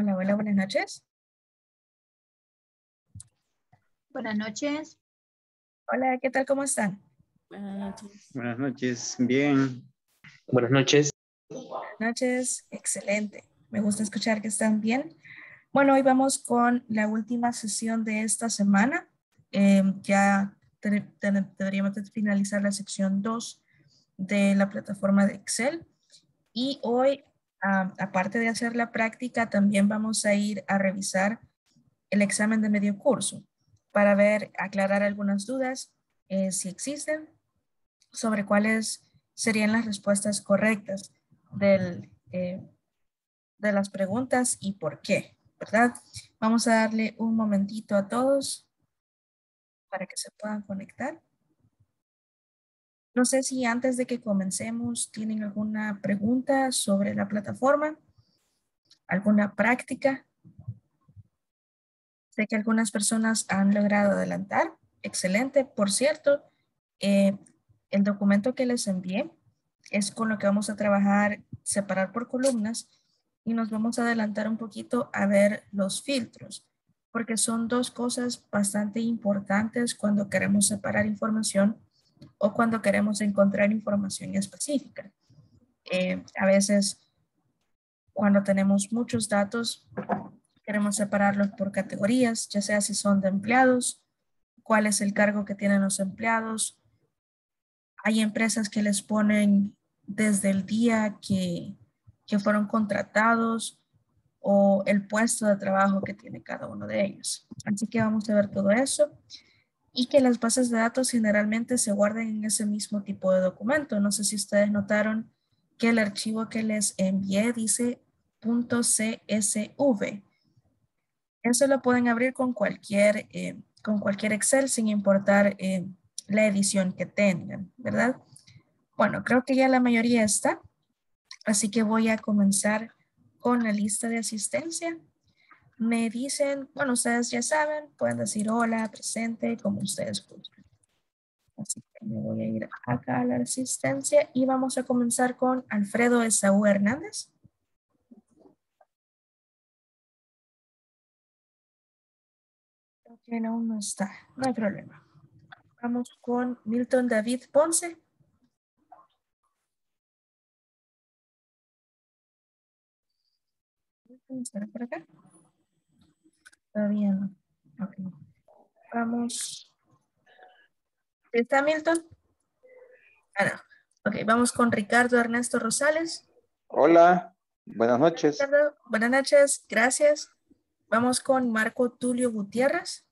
Hola, hola, buenas noches. Buenas noches. Hola, ¿qué tal? ¿Cómo están? Buenas noches. Buenas noches, bien. Buenas noches. Buenas noches, excelente. Me gusta escuchar que están bien. Bueno, hoy vamos con la última sesión de esta semana. Eh, ya te- te- deberíamos de finalizar la sección 2 de la plataforma de Excel. Y hoy, ah, aparte de hacer la práctica, también vamos a ir a revisar el examen de medio curso para ver, aclarar algunas dudas, eh, si existen, sobre cuáles serían las respuestas correctas eh, de las preguntas y por qué, ¿verdad? Vamos a darle un momentito a todos para que se puedan conectar. No sé si antes de que comencemos tienen alguna pregunta sobre la plataforma, alguna práctica. Sé que algunas personas han logrado adelantar. Excelente. Por cierto, eh, el documento que les envié es con lo que vamos a trabajar, separar por columnas y nos vamos a adelantar un poquito a ver los filtros, porque son dos cosas bastante importantes cuando queremos separar información o cuando queremos encontrar información específica. Eh, a veces, cuando tenemos muchos datos, queremos separarlos por categorías, ya sea si son de empleados, cuál es el cargo que tienen los empleados. Hay empresas que les ponen desde el día que, que fueron contratados o el puesto de trabajo que tiene cada uno de ellos. Así que vamos a ver todo eso y que las bases de datos generalmente se guarden en ese mismo tipo de documento. No sé si ustedes notaron que el archivo que les envié dice .csv. Eso lo pueden abrir con cualquier, eh, con cualquier Excel sin importar eh, la edición que tengan, ¿verdad? Bueno, creo que ya la mayoría está, así que voy a comenzar con la lista de asistencia. Me dicen, bueno, ustedes ya saben, pueden decir hola, presente, como ustedes gusten. Así que me voy a ir acá a la asistencia y vamos a comenzar con Alfredo Esaú Hernández. Creo que aún no está, no hay problema. Vamos con Milton David Ponce. ¿Estará por acá? Todavía no. Ok. Vamos. ¿Está Milton? Ah, no. Ok, vamos con Ricardo Ernesto Rosales. Hola, buenas noches. Ricardo, buenas noches, gracias. Vamos con Marco Tulio Gutiérrez.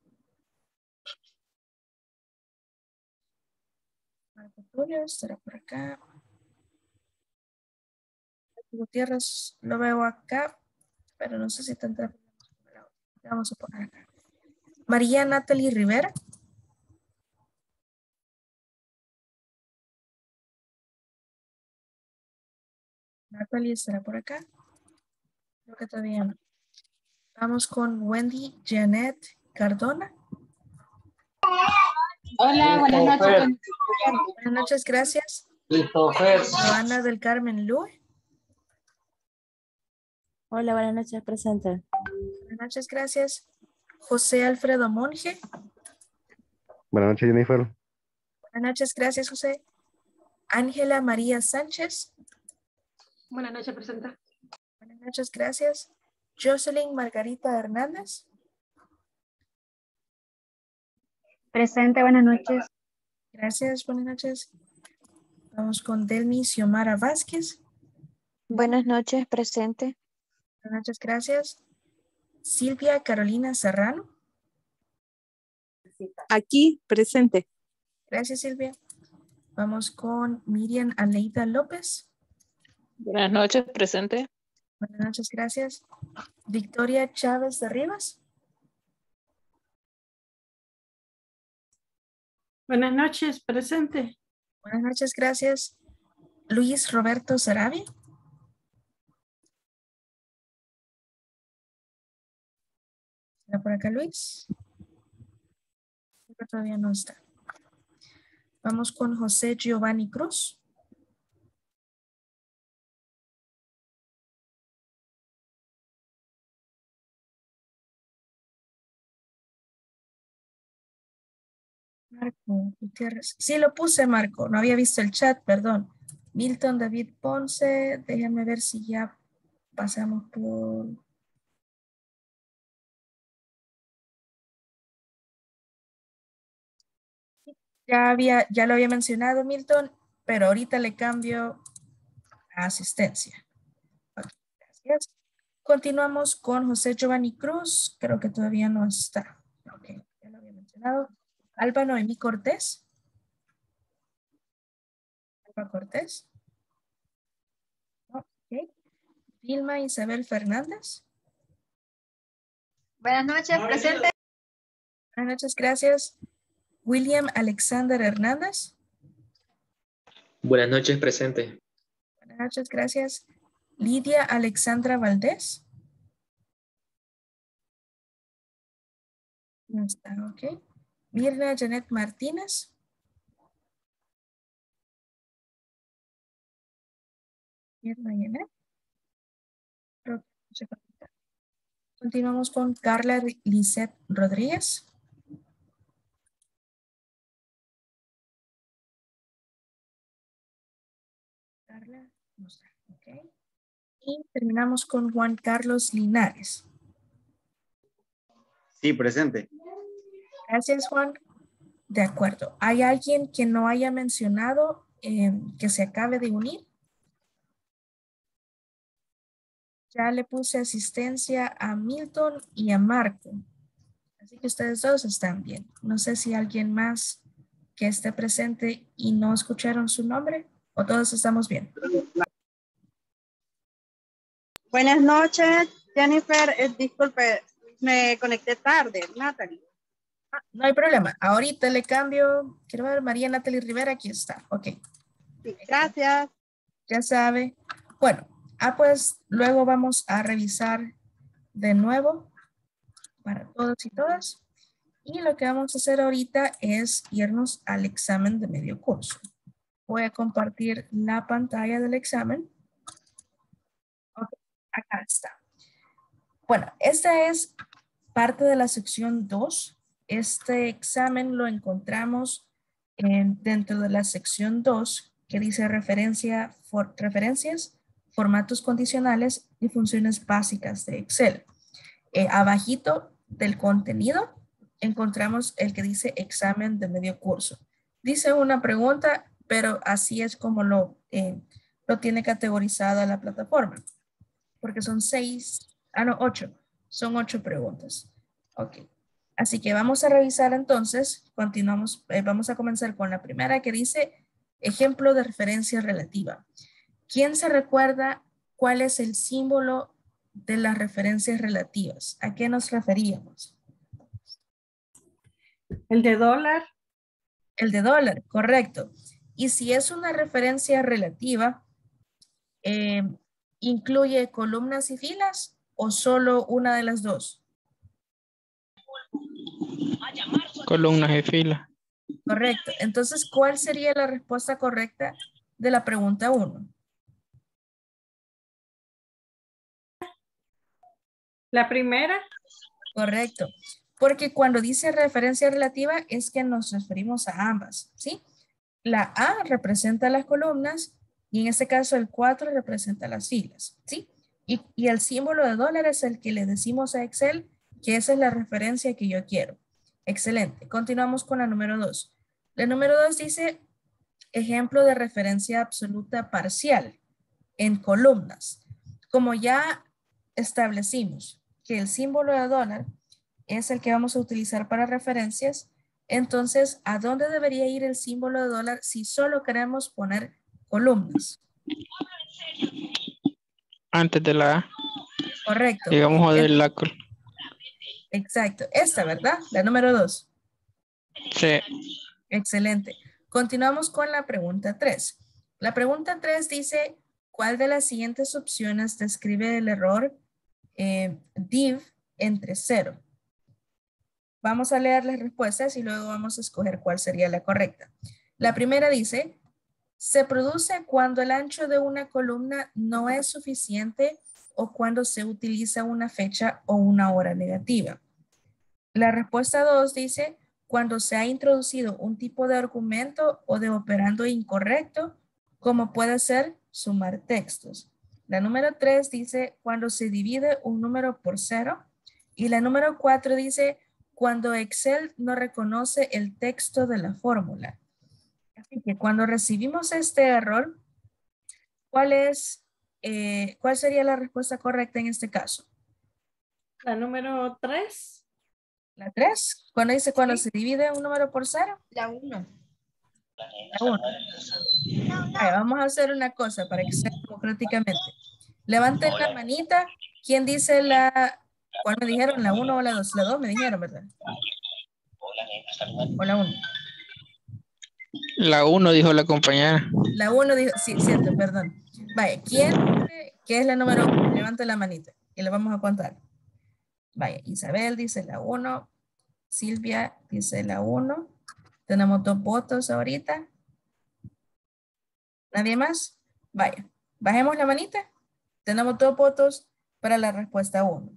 Marco Tulio, estará por acá. Gutiérrez, lo veo acá, pero no sé si tendrá. Vamos a poner acá. María Natalie Rivera. Natalie estará por acá. Creo que todavía no. Vamos con Wendy Janet Cardona. Hola, buenas noches. Buenas noches, gracias. Joana del Carmen Lue. Hola, buenas noches, presente. Buenas noches, gracias. José Alfredo Monge. Buenas noches, Jennifer. Buenas noches, gracias, José. Ángela María Sánchez. Buenas noches, presenta. Buenas noches, gracias. Jocelyn Margarita Hernández. Presente, buenas noches. Gracias, buenas noches. Vamos con Delmi Xiomara Vázquez. Buenas noches, presente. Buenas noches, gracias. Silvia Carolina Serrano. Aquí, presente. Gracias, Silvia. Vamos con Miriam Aleida López. Buenas noches, presente. Buenas noches, gracias. Victoria Chávez de Rivas. Buenas noches, presente. Buenas noches, gracias. Luis Roberto Sarabia. ¿Está por acá Luis? Todavía no está. Vamos con José Giovanni Cruz. Marco Gutiérrez. Sí, lo puse, Marco. No había visto el chat, perdón. Milton David Ponce. Déjenme ver si ya pasamos por Ya, había, ya lo había mencionado, Milton, pero ahorita le cambio a asistencia. Gracias. Continuamos con José Giovanni Cruz. Creo que todavía no está. Ok, ya lo había mencionado. Alba Noemí Cortés. Alba Cortés. Ok. Vilma Isabel Fernández. Buenas noches, presente. Buenas noches, gracias. William Alexander Hernández. Buenas noches, presente. Buenas noches, gracias. Lidia Alexandra Valdés. No está, ok. Mirna Janet Martínez. Mirna Janet. Continuamos con Carla Lisette Rodríguez. Carla, no está, ok. Y terminamos con Juan Carlos Linares. Sí, presente. Gracias, Juan. De acuerdo. ¿Hay alguien que no haya mencionado eh, que se acabe de unir? Ya le puse asistencia a Milton y a Marco. Así que ustedes dos están bien. No sé si alguien más que esté presente y no escucharon su nombre o todos estamos bien. Buenas noches, Jennifer. Eh, disculpe, me conecté tarde. Natalie. Ah, no hay problema. Ahorita le cambio. Quiero ver, María Natalie Rivera, aquí está. Ok. Sí, gracias. Ya sabe. Bueno, ah, pues luego vamos a revisar de nuevo para todos y todas. Y lo que vamos a hacer ahorita es irnos al examen de medio curso. Voy a compartir la pantalla del examen. Acá está. Bueno, esta es parte de la sección 2 este examen lo encontramos en, dentro de la sección 2 que dice referencia, for, referencias, formatos condicionales y funciones básicas de Excel. Eh, abajito del contenido encontramos el que dice examen de medio curso. Dice una pregunta, pero así es como lo, eh, lo tiene categorizada la plataforma. Porque son seis, ah no, ocho. Son ocho preguntas. Ok. Así que vamos a revisar entonces, continuamos, eh, vamos a comenzar con la primera que dice ejemplo de referencia relativa. ¿Quién se recuerda cuál es el símbolo de las referencias relativas? ¿A qué nos referíamos? El de dólar. El de dólar, correcto. Y si es una referencia relativa, eh, ¿incluye columnas y filas o solo una de las dos? Columnas y fila. Correcto. Entonces, ¿cuál sería la respuesta correcta de la pregunta 1? La primera. Correcto. Porque cuando dice referencia relativa es que nos referimos a ambas, ¿sí? La A representa las columnas y en este caso el 4 representa las filas, ¿sí? Y, y el símbolo de dólar es el que le decimos a Excel que esa es la referencia que yo quiero. Excelente. Continuamos con la número 2. La número 2 dice ejemplo de referencia absoluta parcial en columnas. Como ya establecimos que el símbolo de dólar es el que vamos a utilizar para referencias, entonces, ¿a dónde debería ir el símbolo de dólar si solo queremos poner columnas? Antes de la A. Correcto. Digamos de la Exacto. Esta, ¿verdad? La número dos. Sí. Excelente. Continuamos con la pregunta 3. La pregunta 3 dice, ¿cuál de las siguientes opciones describe el error eh, div entre 0? Vamos a leer las respuestas y luego vamos a escoger cuál sería la correcta. La primera dice, se produce cuando el ancho de una columna no es suficiente o cuando se utiliza una fecha o una hora negativa. La respuesta 2 dice, cuando se ha introducido un tipo de argumento o de operando incorrecto, como puede ser sumar textos. La número 3 dice cuando se divide un número por cero. Y la número 4 dice cuando Excel no reconoce el texto de la fórmula. Así que cuando recibimos este error, ¿cuál es, eh, cuál sería la respuesta correcta en este caso? La número 3. La 3. Cuando dice cuando se divide un número por cero. La 1. La 1. vamos a hacer una cosa para que sea democráticamente. Levanten la manita. ¿Quién dice la... ¿Cuál me dijeron? ¿La 1 o la 2? La 2 me dijeron, ¿verdad? O la 1. La 1 dijo la compañera. La 1 dijo, sí, cierto, perdón. Vaya, ¿quién dice que es la número 1? Levante la manita y le vamos a contar. Vaya, Isabel dice la 1. Silvia dice la 1. Tenemos dos votos ahorita. ¿Nadie más? Vaya, bajemos la manita. Tenemos dos votos para la respuesta 1.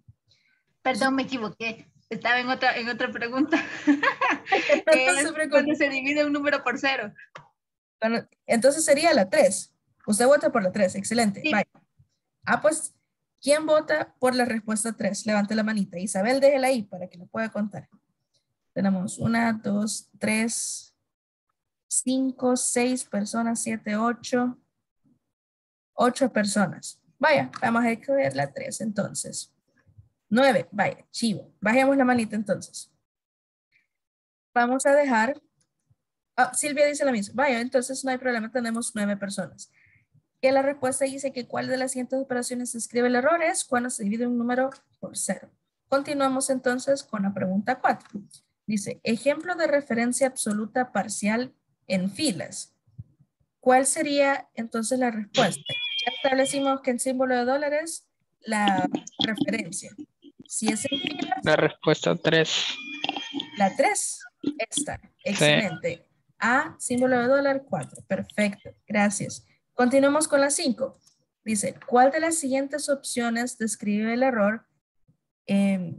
Perdón, me equivoqué. Estaba en otra, en otra pregunta. cuando se divide un número por cero. entonces sería la 3. Usted vota por la 3. Excelente. Vaya. Ah, pues, ¿quién vota por la respuesta 3? Levante la manita. Isabel, déjela ahí para que lo pueda contar. Tenemos una, dos, tres, cinco, seis personas, siete, ocho, ocho personas. Vaya, vamos a escoger la tres entonces. Nueve, vaya, chivo. Bajemos la manita entonces. Vamos a dejar. Ah, Silvia dice lo mismo. Vaya, entonces no hay problema, tenemos nueve personas. Que la respuesta dice que cuál de las siguientes operaciones se escribe el error es cuando se divide un número por cero. Continuamos entonces con la pregunta cuatro. Dice, ejemplo de referencia absoluta parcial en filas. ¿Cuál sería entonces la respuesta? Ya establecimos que el símbolo de dólares, la referencia. Si es. La respuesta 3. La 3. Esta. Excelente. A, símbolo de dólar, 4. Perfecto. Gracias. Continuamos con la 5. Dice, ¿cuál de las siguientes opciones describe el error? Eh,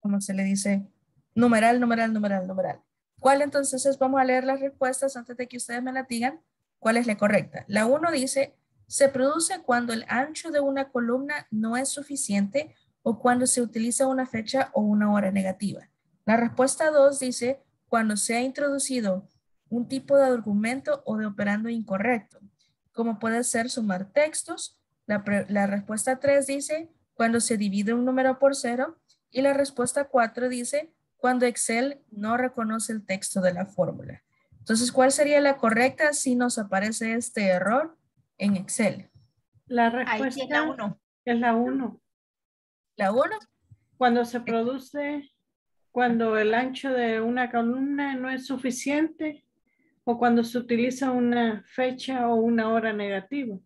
¿cómo se le dice? Numeral, numeral, numeral, numeral. ¿Cuál entonces es? Vamos a leer las respuestas antes de que ustedes me la digan. ¿Cuál es la correcta? La 1 dice, se produce cuando el ancho de una columna no es suficiente o cuando se utiliza una fecha o una hora negativa. La respuesta 2 dice, cuando se ha introducido un tipo de argumento o de operando incorrecto, como puede ser sumar textos. La, respuesta 3 dice, cuando se divide un número por cero y la respuesta 4 dice, cuando Excel no reconoce el texto de la fórmula. Entonces, ¿cuál sería la correcta si nos aparece este error en Excel? La respuesta es la 1. Es la 1. ¿La 1? Cuando se produce, cuando el ancho de una columna no es suficiente o cuando se utiliza una fecha o una hora negativa.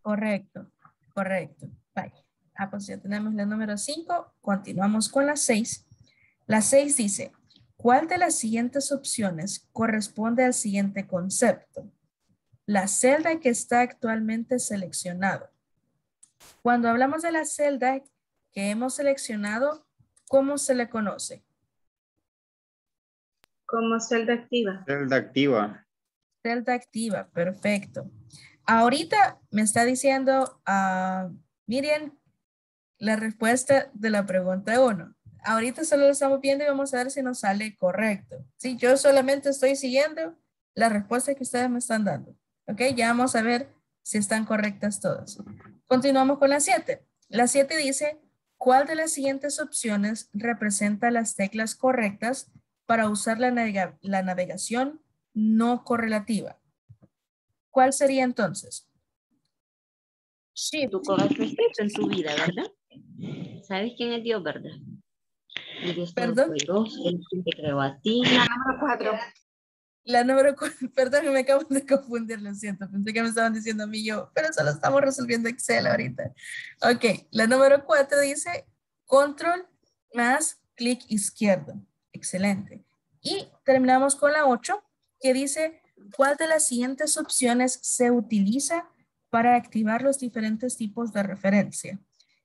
Correcto, correcto. Bye. Ah, pues ya tenemos la número 5. Continuamos con la 6. La 6 dice, ¿cuál de las siguientes opciones corresponde al siguiente concepto? La celda que está actualmente seleccionado. Cuando hablamos de la celda que hemos seleccionado, ¿cómo se le conoce? Como celda activa. Celda activa. Celda activa, perfecto. Ahorita me está diciendo a Miriam la respuesta de la pregunta 1. Ahorita solo lo estamos viendo y vamos a ver si nos sale correcto. Sí, yo solamente estoy siguiendo la respuesta que ustedes me están dando. Ok, ya vamos a ver si están correctas todas. Continuamos con la 7. La 7 dice, ¿cuál de las siguientes opciones representa las teclas correctas para usar la, la navegación no correlativa? ¿Cuál sería entonces? Sí, tú corres respeto en tu vida, ¿verdad? ¿Sabes quién es Dios, verdad? Dios Perdón. Él te creó a ti. La número cuatro. La número cuatro, perdón, me acabo de confundir, lo siento. Pensé que me estaban diciendo a mí yo, pero solo estamos resolviendo Excel ahorita. Ok, la número cuatro dice control más clic izquierdo. Excelente. Y terminamos con la 8, que dice cuál de las siguientes opciones se utiliza para activar los diferentes tipos de referencia.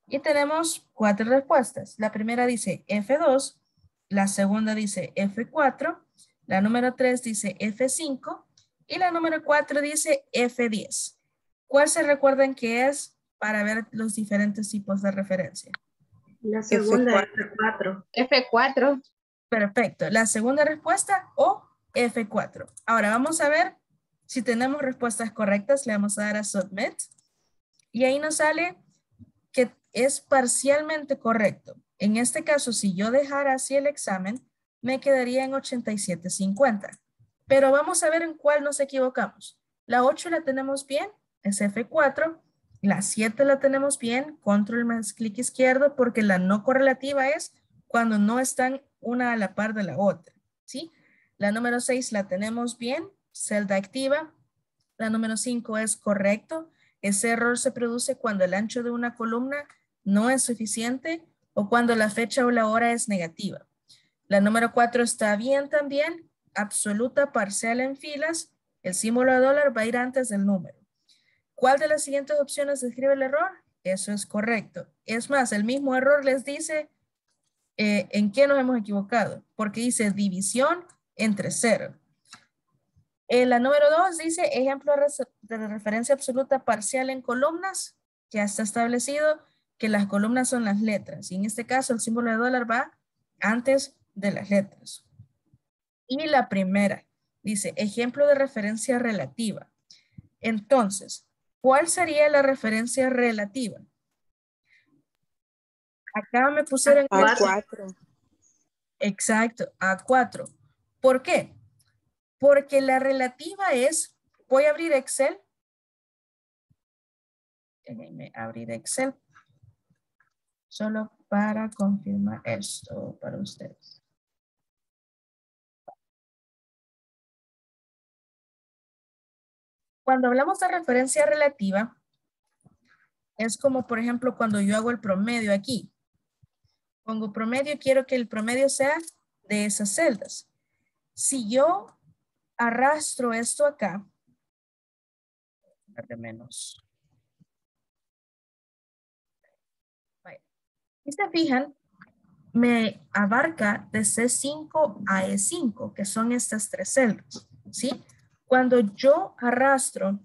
Y tenemos cuatro respuestas. La primera dice F2, la segunda dice F4, la número 3 dice F5 y la número 4 dice F10. ¿Cuál se recuerdan que es para ver los diferentes tipos de referencia? La segunda F4. F4. Perfecto. La segunda respuesta o F4. Ahora vamos a ver si tenemos respuestas correctas. Le vamos a dar a Submit. Y ahí nos sale que es parcialmente correcto. En este caso, si yo dejara así el examen, me quedaría en 87.50. Pero vamos a ver en cuál nos equivocamos. La 8 la tenemos bien, es F4. La 7 la tenemos bien, control más clic izquierdo, porque la no correlativa es cuando no están una a la par de la otra. ¿sí? La número 6 la tenemos bien, celda activa. La número 5 es correcto. Ese error se produce cuando el ancho de una columna no es suficiente o cuando la fecha o la hora es negativa. La número 4 está bien también, absoluta parcial en filas. El símbolo de dólar va a ir antes del número. ¿Cuál de las siguientes opciones describe el error? Eso es correcto. Es más, el mismo error les dice eh, en qué nos hemos equivocado, porque dice división entre cero. La número dos dice ejemplo de referencia absoluta parcial en columnas. Ya está establecido que las columnas son las letras. Y en este caso el símbolo de dólar va antes de las letras. Y la primera dice ejemplo de referencia relativa. Entonces, ¿cuál sería la referencia relativa? Acá me pusieron A4. Exacto, A4. ¿Por qué? Porque la relativa es, voy a abrir Excel. Déjenme abrir Excel. Solo para confirmar esto para ustedes. Cuando hablamos de referencia relativa, es como, por ejemplo, cuando yo hago el promedio aquí. Pongo promedio, quiero que el promedio sea de esas celdas. Si yo arrastro esto acá, de menos. Si se fijan, me abarca de C5 a E5, que son estas tres celdas, ¿sí? Cuando yo arrastro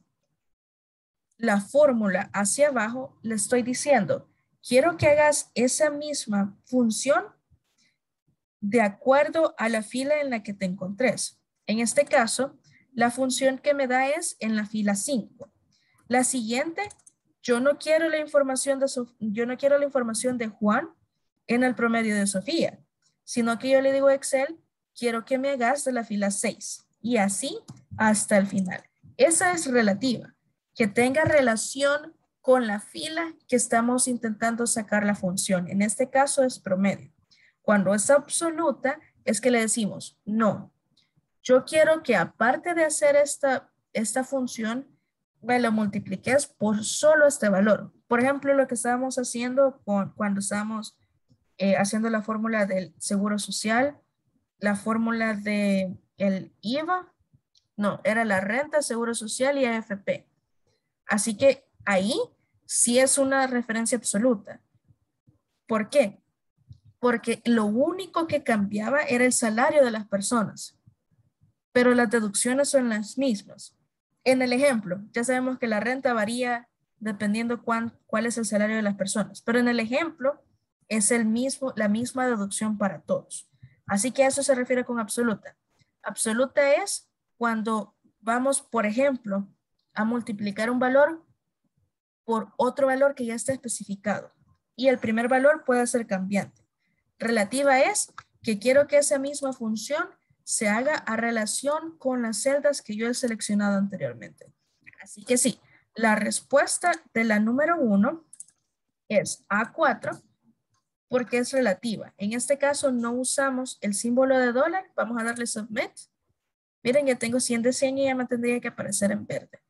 la fórmula hacia abajo, le estoy diciendo, quiero que hagas esa misma función de acuerdo a la fila en la que te encontres. En este caso, la función que me da es en la fila 5. La siguiente, yo no quiero la información de, yo no quiero la información de Juan en el promedio de Sofía, sino que yo le digo a Excel, quiero que me hagas de la fila 6 y así hasta el final. Esa es relativa, que tenga relación con la fila que estamos intentando sacar la función. En este caso es promedio. Cuando es absoluta, es que le decimos, no, yo quiero que aparte de hacer esta, esta función, me lo multipliques por solo este valor. Por ejemplo, lo que estábamos haciendo cuando estábamos eh, haciendo la fórmula del seguro social, la fórmula de el IVA, no, era la renta, seguro social y AFP. Así que ahí sí es una referencia absoluta. ¿Por qué? Porque lo único que cambiaba era el salario de las personas pero las deducciones son las mismas. En el ejemplo, ya sabemos que la renta varía dependiendo cuán, cuál es el salario de las personas, pero en el ejemplo es el mismo, la misma deducción para todos. Así que a eso se refiere con absoluta. Absoluta es cuando vamos, por ejemplo, a multiplicar un valor por otro valor que ya está especificado. Y el primer valor puede ser cambiante. Relativa es que quiero que esa misma función se haga a relación con las celdas que yo he seleccionado anteriormente. Así que sí, la respuesta de la número uno es A4 porque es relativa. En este caso no usamos el símbolo de dólar. Vamos a darle submit. Miren, ya tengo 100 de 100 y ya me tendría que aparecer en verde.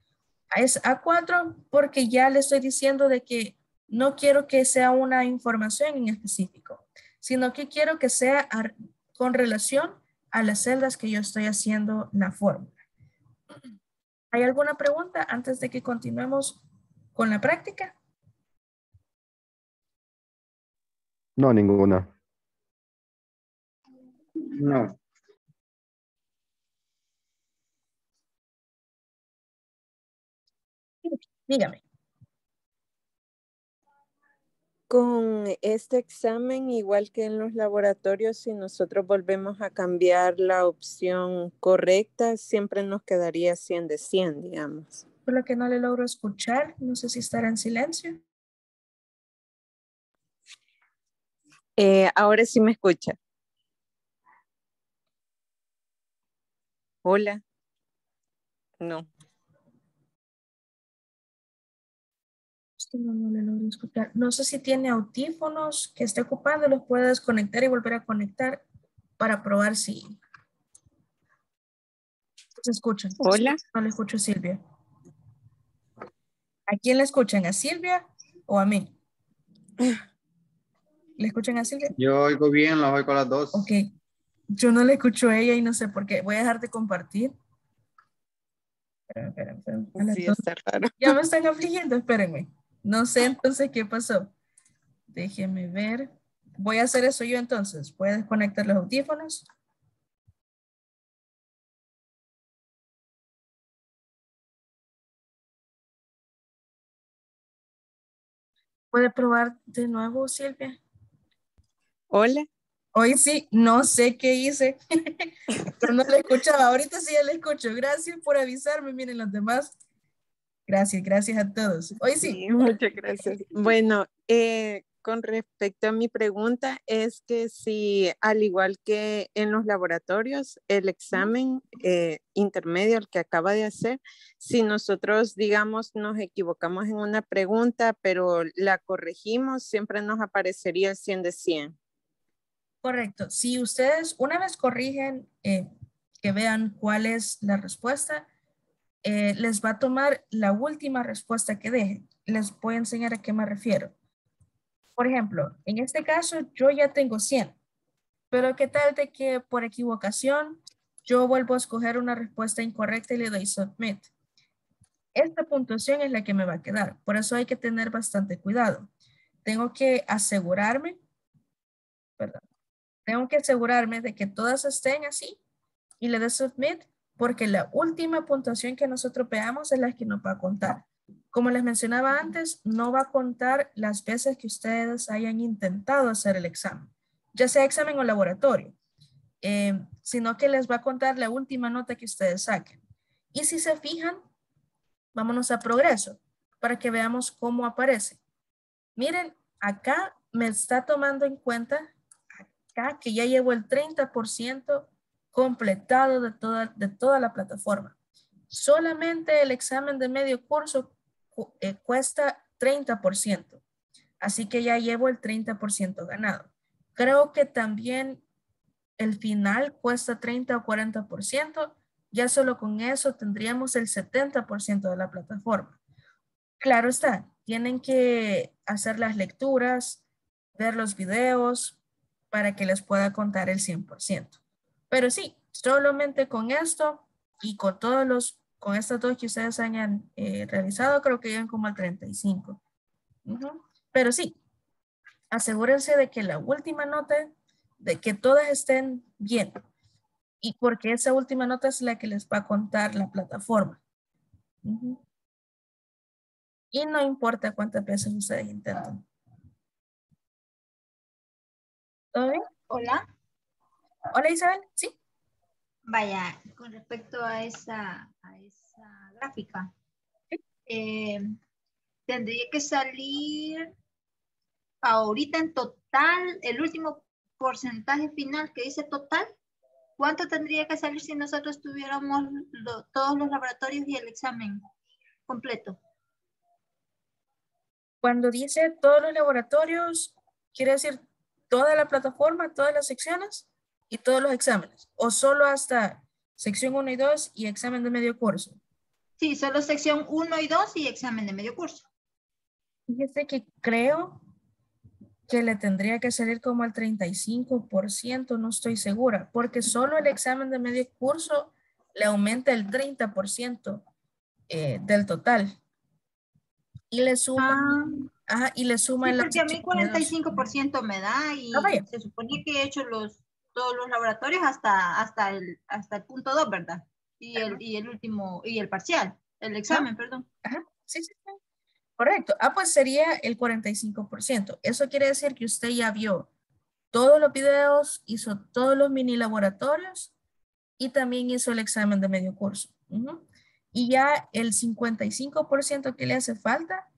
Es A4 porque ya le estoy diciendo de que no quiero que sea una información en específico, sino que quiero que sea con relación a las celdas que yo estoy haciendo la fórmula. ¿Hay alguna pregunta antes de que continuemos con la práctica? No, ninguna. No. Dígame. Con este examen, igual que en los laboratorios, si nosotros volvemos a cambiar la opción correcta, siempre nos quedaría 100 de 100, digamos. Por lo que no le logro escuchar, no sé si estará en silencio. Eh, ahora sí me escucha. Hola. No. No, no le logro escuchar. No sé si tiene audífonos que esté ocupando, los puede desconectar y volver a conectar para probar si se escuchan. Hola. No le escucho a Silvia. ¿A quién le escuchan? ¿A Silvia o a mí? ¿Le escuchan a Silvia? Yo oigo bien, los oigo a las dos. Ok. Yo no le escucho a ella y no sé por qué. Voy a dejar de compartir. Esperen, esperen, esperen. A las Sí, dos. está raro. Ya me están afligiendo, espérenme. No sé entonces qué pasó. Déjenme ver. Voy a hacer eso yo entonces. Voy a desconectar los audífonos. ¿Puede probar de nuevo, Silvia? Hola. Hoy sí, no sé qué hice, pero no le escuchaba. Ahorita sí ya le escucho. Gracias por avisarme. Miren los demás. Gracias, gracias a todos. Hoy sí. Sí, muchas gracias. Bueno, eh, con respecto a mi pregunta, es que si al igual que en los laboratorios, el examen eh, intermedio, el que acaba de hacer, si nosotros, digamos, nos equivocamos en una pregunta, pero la corregimos, siempre nos aparecería el 100 de 100. Correcto. Si ustedes una vez corrigen, eh, que vean cuál es la respuesta, eh, les va a tomar la última respuesta que dejen. Les voy a enseñar a qué me refiero. Por ejemplo, en este caso yo ya tengo 100, pero ¿qué tal de que por equivocación yo vuelvo a escoger una respuesta incorrecta y le doy submit? Esta puntuación es la que me va a quedar, por eso hay que tener bastante cuidado. Tengo que asegurarme, perdón, tengo que asegurarme de que todas estén así y le dé submit porque la última puntuación que nosotros veamos es la que nos va a contar. Como les mencionaba antes, no va a contar las veces que ustedes hayan intentado hacer el examen, ya sea examen o laboratorio, eh, sino que les va a contar la última nota que ustedes saquen. Y si se fijan, vámonos a progreso para que veamos cómo aparece. Miren, acá me está tomando en cuenta que ya llevo el 30% completado de toda, de toda la plataforma. Solamente el examen de medio curso cu- eh, cuesta 30%. Así que ya llevo el 30% ganado. Creo que también el final cuesta 30 o 40%. Ya solo con eso tendríamos el 70% de la plataforma. Claro está, tienen que hacer las lecturas, ver los videos para que les pueda contar el 100%. Pero sí, solamente con esto y con todos los, con estas dos que ustedes hayan eh, realizado, creo que llegan como al 35. Ujú. Pero sí, asegúrense de que la última nota, de que todas estén bien. Y porque esa última nota es la que les va a contar la plataforma. Ujú. Y no importa cuántas veces ustedes intenten. ¿Todo bien? Hola. Hola Isabel, ¿sí? Vaya, con respecto a esa, a esa gráfica, eh, tendría que salir ahorita en total, el último porcentaje final que dice total, ¿cuánto tendría que salir si nosotros tuviéramos lo- todos los laboratorios y el examen completo? Cuando dice todos los laboratorios, quiere decir toda la plataforma, todas las secciones y todos los exámenes, o solo hasta sección 1 y 2 y examen de medio curso. Sí, solo sección 1 y 2 y examen de medio curso. Fíjese que creo que le tendría que salir como al 35%, no estoy segura, porque solo el examen de medio curso le aumenta el 30% eh, del total. Y le suma, ajá, y le suma Sí, la porque a mí sección de dos. 45% me da y vaya. se supone que he hecho los, todos los laboratorios hasta, hasta, el, hasta el punto 2, ¿verdad? Y el, y el último, y el parcial, el examen, perdón. Ajá, sí, sí, sí. Correcto. Ah, pues sería el 45%. Eso quiere decir que usted ya vio todos los videos, hizo todos los mini laboratorios y también hizo el examen de medio curso. Y ya el 55% que le hace falta,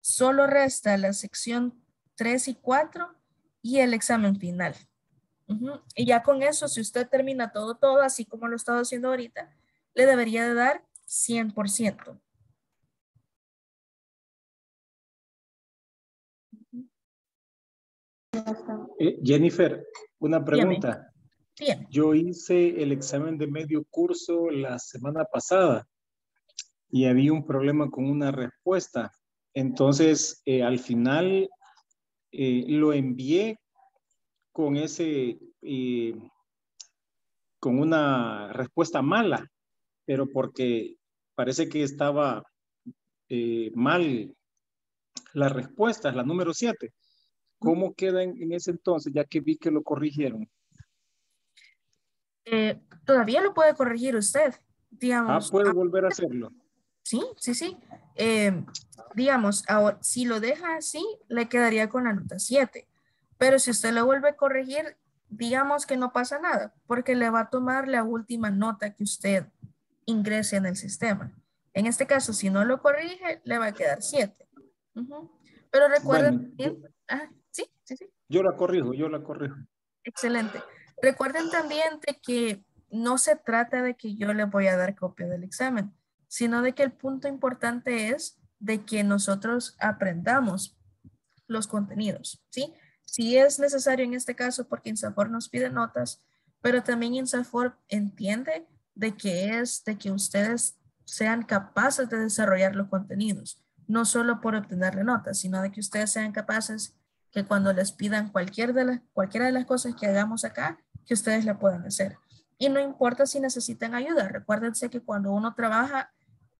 solo resta la sección 3 y 4 y el examen final. Y ya con eso, si usted termina todo, todo, así como lo estado haciendo ahorita, le debería de dar 100%. Eh, Jennifer, una pregunta. Yo hice el examen de medio curso la semana pasada y había un problema con una respuesta. Entonces, eh, al final eh, lo envié con ese, con una respuesta mala, pero porque parece que estaba mal la respuesta, la número 7. ¿Cómo queda en, ese entonces, ya que vi que lo corrigieron? Eh, todavía lo puede corregir usted, digamos. Ah, puede volver a hacerlo. Sí, sí, sí. Eh, digamos, ahora, si lo deja así, le quedaría con la nota 7. Pero si usted lo vuelve a corregir, digamos que no pasa nada, porque le va a tomar la última nota que usted ingrese en el sistema. En este caso, si no lo corrige, le va a quedar 7. Pero recuerden, Sí, sí. Yo la corrijo, yo la corrijo. Excelente. Recuerden también de que no se trata de que yo le voy a dar copia del examen, sino de que el punto importante es de que nosotros aprendamos los contenidos, ¿sí? Si es necesario en este caso porque INSAFOR nos pide notas, pero también INSAFOR entiende de que es de que ustedes sean capaces de desarrollar los contenidos, no solo por obtenerle notas, sino de que ustedes sean capaces que cuando les pidan cualquier de las, cualquiera de las cosas que hagamos acá, que ustedes la puedan hacer. Y no importa si necesitan ayuda. Recuérdense que cuando uno trabaja,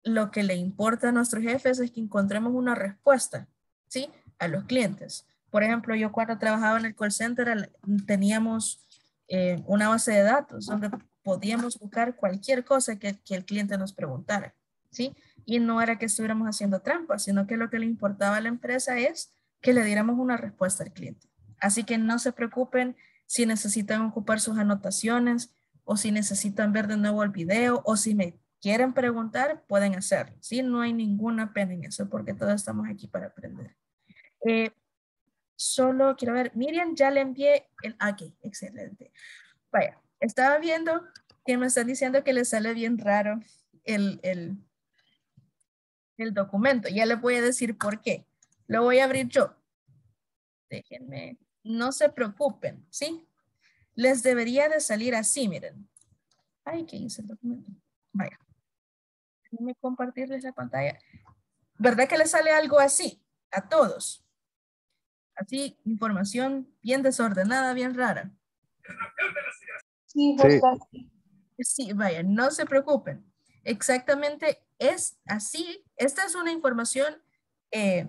lo que le importa a nuestros jefes es que encontremos una respuesta, ¿sí? A los clientes. Por ejemplo, yo cuando trabajaba en el call center teníamos eh, una base de datos donde podíamos buscar cualquier cosa que, el cliente nos preguntara, ¿sí? Y no era que estuviéramos haciendo trampas, sino que lo que le importaba a la empresa es que le diéramos una respuesta al cliente. Así que no se preocupen si necesitan ocupar sus anotaciones o si necesitan ver de nuevo el video o si me quieren preguntar, pueden hacerlo. ¿sí? No hay ninguna pena en eso porque todos estamos aquí para aprender. Eh, solo quiero ver, Miriam, ya le envié el aquí, excelente. Vaya, estaba viendo que me están diciendo que le sale bien raro el, el, el documento. Ya le voy a decir por qué. Lo voy a abrir yo. Déjenme. No se preocupen, ¿sí? Les debería de salir así, miren. Ay, ¿qué hice el documento? Vaya. Déjenme compartirles la pantalla. ¿Verdad que les sale algo así? A todos. Así, información bien desordenada, bien rara. Sí, sí. sí, vaya, no se preocupen. Exactamente es así. Esta es una información eh,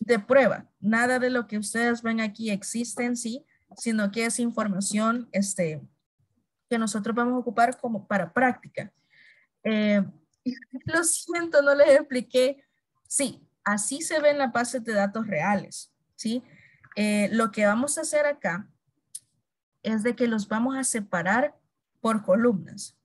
de prueba. Nada de lo que ustedes ven aquí existe en sí, sino que es información este, que nosotros vamos a ocupar como para práctica. Eh, lo siento, no les expliqué. Sí, así se ven las bases de datos reales. ¿sí? Eh, lo que vamos a hacer acá es de que los vamos a separar por columnas.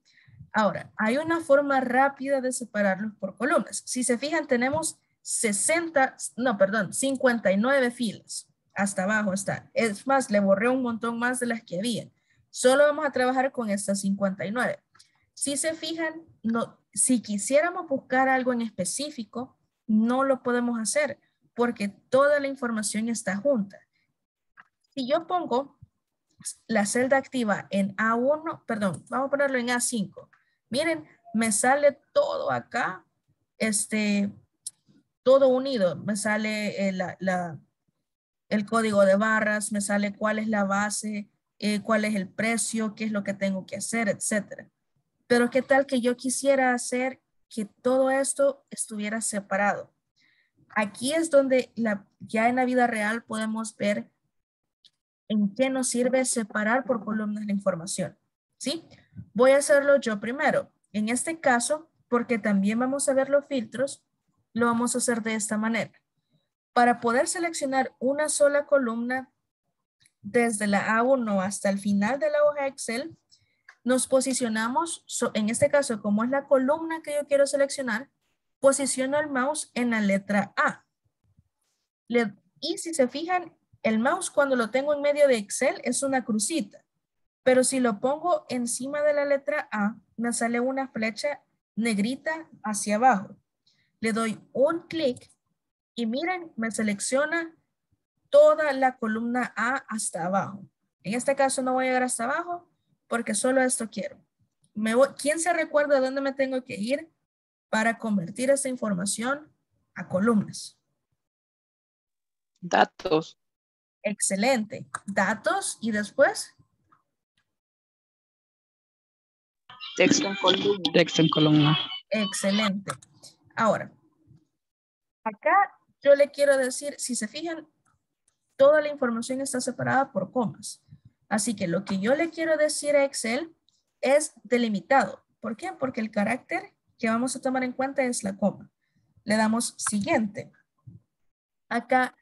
Ahora, hay una forma rápida de separarlos por columnas. Si se fijan, tenemos 60, no, perdón, 59 filas. Hasta abajo está. Es más, le borré un montón más de las que había. Solo vamos a trabajar con estas 59. Si se fijan, no, si quisiéramos buscar algo en específico, no lo podemos hacer porque toda la información está junta. Si yo pongo la celda activa en A1, perdón, vamos a ponerlo en A5. Miren, me sale todo acá, este, todo unido. Me sale el, eh, el código de barras, me sale cuál es la base, eh, cuál es el precio, qué es lo que tengo que hacer, etcétera. Pero qué tal que yo quisiera hacer que todo esto estuviera separado. Aquí es donde ya en la vida real podemos ver en qué nos sirve separar por columnas la información. ¿Sí? Voy a hacerlo yo primero. En este caso, porque también vamos a ver los filtros, lo vamos a hacer de esta manera. Para poder seleccionar una sola columna desde la A1 hasta el final de la hoja Excel, nos posicionamos, en este caso, como es la columna que yo quiero seleccionar, posiciono el mouse en la letra A. y si se fijan, el mouse cuando lo tengo en medio de Excel es una crucita. Pero si lo pongo encima de la letra A, me sale una flecha negrita hacia abajo. Le doy un clic y miren, me selecciona toda la columna A hasta abajo. En este caso no voy a llegar hasta abajo porque solo esto quiero. Me ¿Quién se recuerda de dónde me tengo que ir para convertir esta información a columnas? Datos. Excelente. Datos y después. Texto en columna. Texto en columna. Excelente. Ahora, acá yo le quiero decir, si se fijan, toda la información está separada por comas. Así que lo que yo le quiero decir a Excel es delimitado. ¿Por qué? Porque el carácter que vamos a tomar en cuenta es la coma. Le damos siguiente. Acá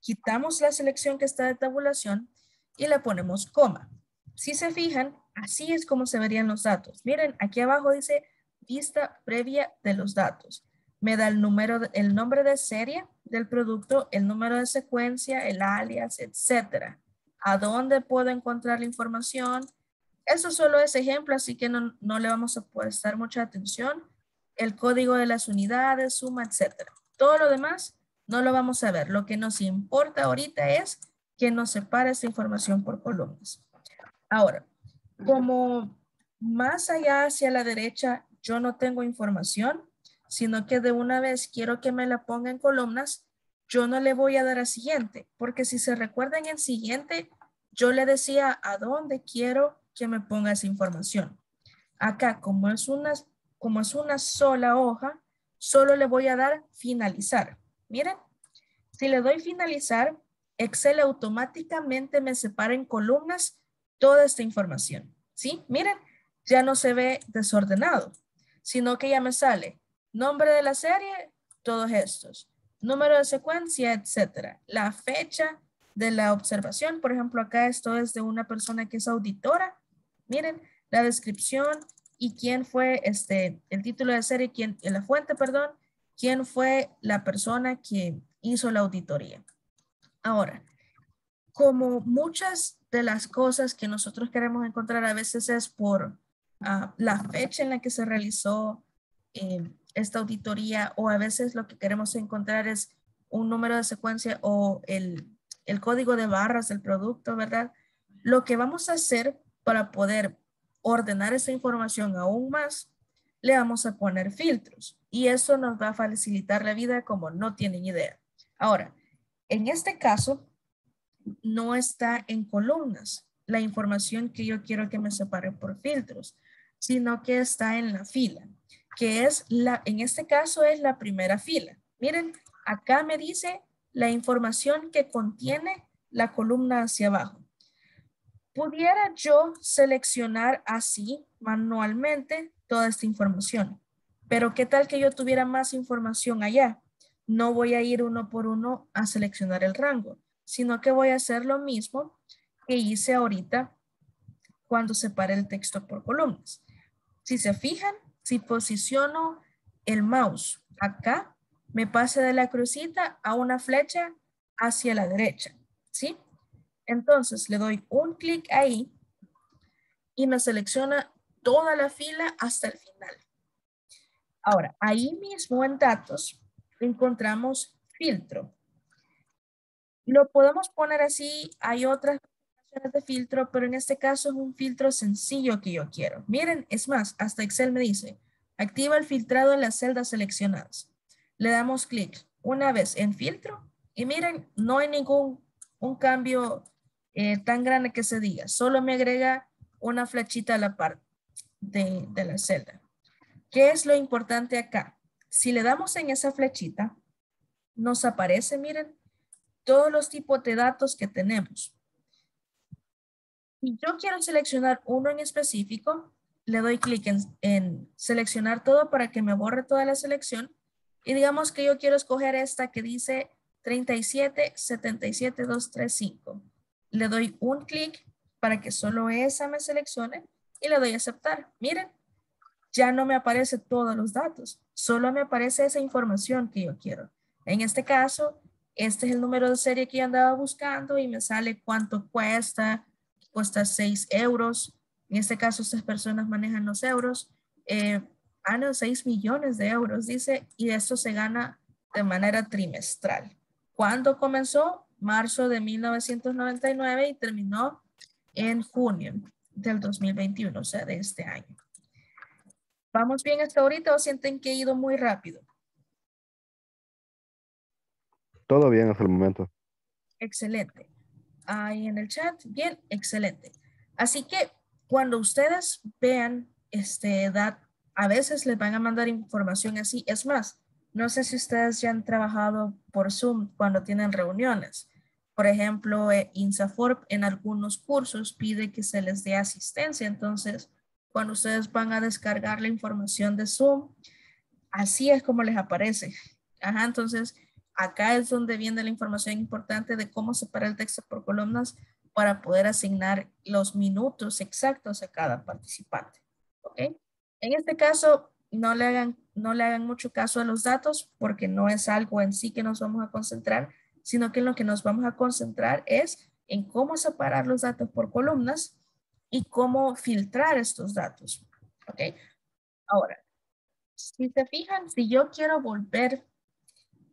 quitamos la selección que está de tabulación y le ponemos coma. Si se fijan, así es como se verían los datos. Miren, aquí abajo dice vista previa de los datos. Me da el número, el nombre de serie del producto, el número de secuencia, el alias, etcétera. ¿A dónde puedo encontrar la información? Eso solo es ejemplo, así que no, no le vamos a prestar mucha atención. El código de las unidades, suma, etcétera. Todo lo demás no lo vamos a ver. Lo que nos importa ahorita es que nos separe esta información por columnas. Ahora, como más allá hacia la derecha yo no tengo información, sino que de una vez quiero que me la ponga en columnas, yo no le voy a dar a siguiente, porque si se recuerdan en siguiente, yo le decía a dónde quiero que me ponga esa información. Acá, como es una, como es una sola hoja, solo le voy a dar finalizar. Miren, si le doy finalizar, Excel automáticamente me separa en columnas toda esta información. ¿Sí? Miren, ya no se ve desordenado, sino que ya me sale nombre de la serie, todos estos, número de secuencia, etcétera. La fecha de la observación, por ejemplo, acá esto es de una persona que es auditora. Miren, la descripción y quién fue este, el título de serie, quién, la fuente, perdón, quién fue la persona que hizo la auditoría. Ahora, como muchas de las cosas que nosotros queremos encontrar a veces es por ah, la fecha en la que se realizó eh, esta auditoría o a veces lo que queremos encontrar es un número de secuencia o el, el código de barras del producto, ¿verdad? Lo que vamos a hacer para poder ordenar esa información aún más, le vamos a poner filtros y eso nos va a facilitar la vida como no tienen idea. Ahora, en este caso, no está en columnas la información que yo quiero que me separe por filtros, sino que está en la fila, que es la, en este caso es la primera fila. Miren, acá me dice la información que contiene la columna hacia abajo. Pudiera yo seleccionar así manualmente toda esta información, pero ¿qué tal que yo tuviera más información allá? no voy a ir uno por uno a seleccionar el rango, sino que voy a hacer lo mismo que hice ahorita cuando separe el texto por columnas. Si se fijan, si posiciono el mouse acá, me pasa de la crucita a una flecha hacia la derecha, ¿sí? Entonces le doy un clic ahí y me selecciona toda la fila hasta el final. Ahora, ahí mismo en datos, encontramos filtro. Lo podemos poner así, hay otras de filtro, pero en este caso es un filtro sencillo que yo quiero. Miren, es más, hasta Excel me dice, activa el filtrado en las celdas seleccionadas. Le damos clic una vez en filtro y miren, no hay ningún un cambio eh, tan grande que se diga, solo me agrega una flechita a la parte de, de la celda. ¿Qué es lo importante acá? Si le damos en esa flechita, nos aparece, miren, todos los tipos de datos que tenemos. Si yo quiero seleccionar uno en específico, le doy clic en, en, seleccionar todo para que me borre toda la selección. Y digamos que yo quiero escoger esta que dice 37 77 235. Le doy un clic para que solo esa me seleccione y le doy a aceptar. Miren, ya no me aparece todos los datos, solo me aparece esa información que yo quiero. En este caso, este es el número de serie que yo andaba buscando y me sale cuánto cuesta, cuesta 6 euros. En este caso, estas personas manejan los euros. Eh, no, 6 millones de euros, dice, y esto se gana de manera trimestral. ¿Cuándo comenzó? Marzo de 1999 y terminó en junio del 2021, o sea, de este año. ¿Vamos bien hasta ahorita o sienten que he ido muy rápido? Todo bien hasta el momento. Excelente. Ahí en el chat, bien, excelente. Así que cuando ustedes vean este edad, a veces les van a mandar información así. Es más, no sé si ustedes ya han trabajado por Zoom cuando tienen reuniones. Por ejemplo, eh, INSAFORP en algunos cursos pide que se les dé asistencia. Entonces, cuando ustedes van a descargar la información de Zoom, así es como les aparece. Ajá, entonces acá es donde viene la información importante de cómo separar el texto por columnas para poder asignar los minutos exactos a cada participante. ¿Ok? En este caso, no le hagan, no le hagan mucho caso a los datos porque no es algo en sí que nos vamos a concentrar, sino que en lo que nos vamos a concentrar es en cómo separar los datos por columnas y cómo filtrar estos datos. ¿Ok? Ahora, si se fijan, si yo quiero volver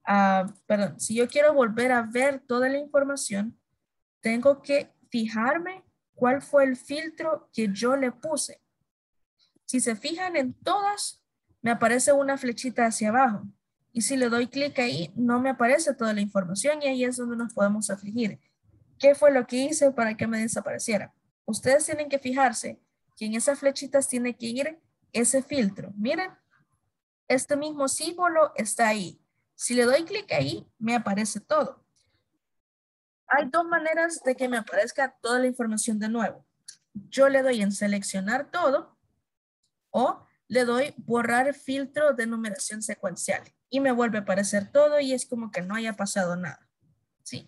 a, perdón, si yo quiero volver a ver toda la información, tengo que fijarme cuál fue el filtro que yo le puse. Si se fijan en todas, me aparece una flechita hacia abajo. Y si le doy clic ahí, no me aparece toda la información y ahí es donde nos podemos afligir. ¿Qué fue lo que hice para que me desapareciera? ustedes tienen que fijarse que en esas flechitas tiene que ir ese filtro. Miren, este mismo símbolo está ahí. Si le doy clic ahí, me aparece todo. Hay dos maneras de que me aparezca toda la información de nuevo. Yo le doy en seleccionar todo o le doy borrar filtro de numeración secuencial y me vuelve a aparecer todo y es como que no haya pasado nada. ¿Sí?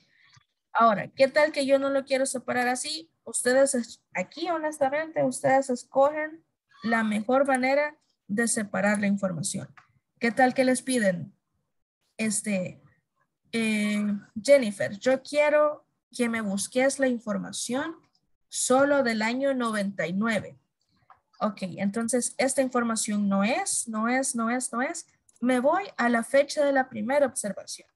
Ahora, ¿qué tal que yo no lo quiero separar así? Ustedes, aquí honestamente, ustedes escogen la mejor manera de separar la información. ¿Qué tal que les piden? Este, eh, Jennifer, yo quiero que me busques la información solo del año 99. Ok, entonces esta información no es, no es, no es, no es. Me voy a la fecha de la primera observación.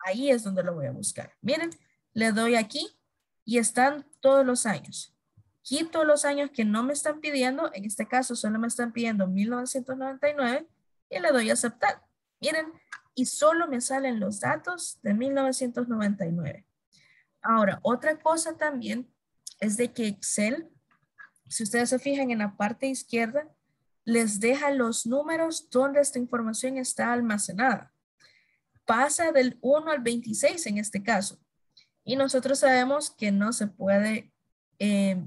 Ahí es donde lo voy a buscar. Miren, le doy aquí y están todos los años. Quito los años que no me están pidiendo, en este caso solo me están pidiendo 1999 y le doy a aceptar. Miren, y solo me salen los datos de 1999. Ahora, otra cosa también es de que Excel, si ustedes se fijan en la parte izquierda, les deja los números donde esta información está almacenada. Pasa del 1 al 26 en este caso. Y nosotros sabemos que no se puede eh,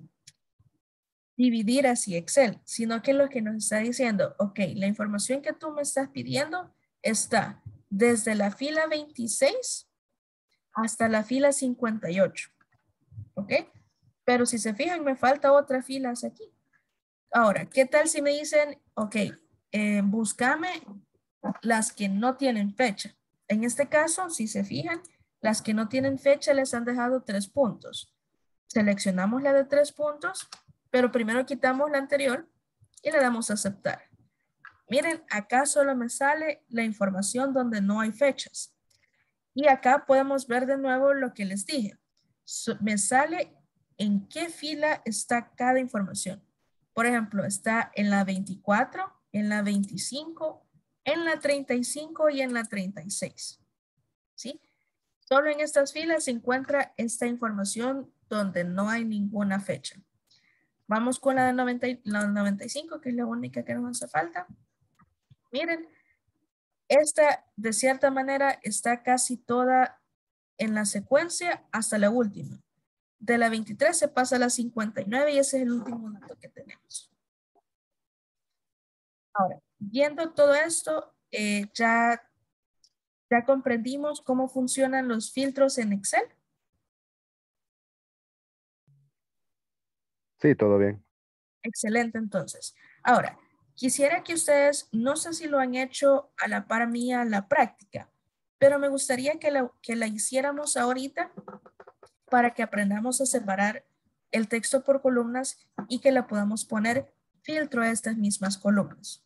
dividir así Excel, sino que lo que nos está diciendo, ok, la información que tú me estás pidiendo está desde la fila 26 hasta la fila 58. ¿Ok? Pero si se fijan, me falta otra fila aquí. Ahora, ¿qué tal si me dicen, ok, eh, búscame las que no tienen fecha? En este caso, si se fijan, las que no tienen fecha les han dejado tres puntos. Seleccionamos la de tres puntos, pero primero quitamos la anterior y le damos a aceptar. Miren, acá solo me sale la información donde no hay fechas. Y acá podemos ver de nuevo lo que les dije. me sale en qué fila está cada información. Por ejemplo, está en la 24, en la 25, en la 35 y en la 36. ¿Sí? Solo en estas filas se encuentra esta información donde no hay ninguna fecha. Vamos con la de 95, que es la única que nos hace falta. Miren, esta de cierta manera está casi toda en la secuencia hasta la última. De la 23 se pasa a la 59 y ese es el último dato que tenemos. Ahora, viendo todo esto, eh, ya, ya comprendimos cómo funcionan los filtros en Excel. Sí, todo bien. Excelente, entonces. Ahora, quisiera que ustedes, no sé si lo han hecho a la par mía la práctica, pero me gustaría que la, que la hiciéramos ahorita para que aprendamos a separar el texto por columnas y que le podamos poner filtro a estas mismas columnas.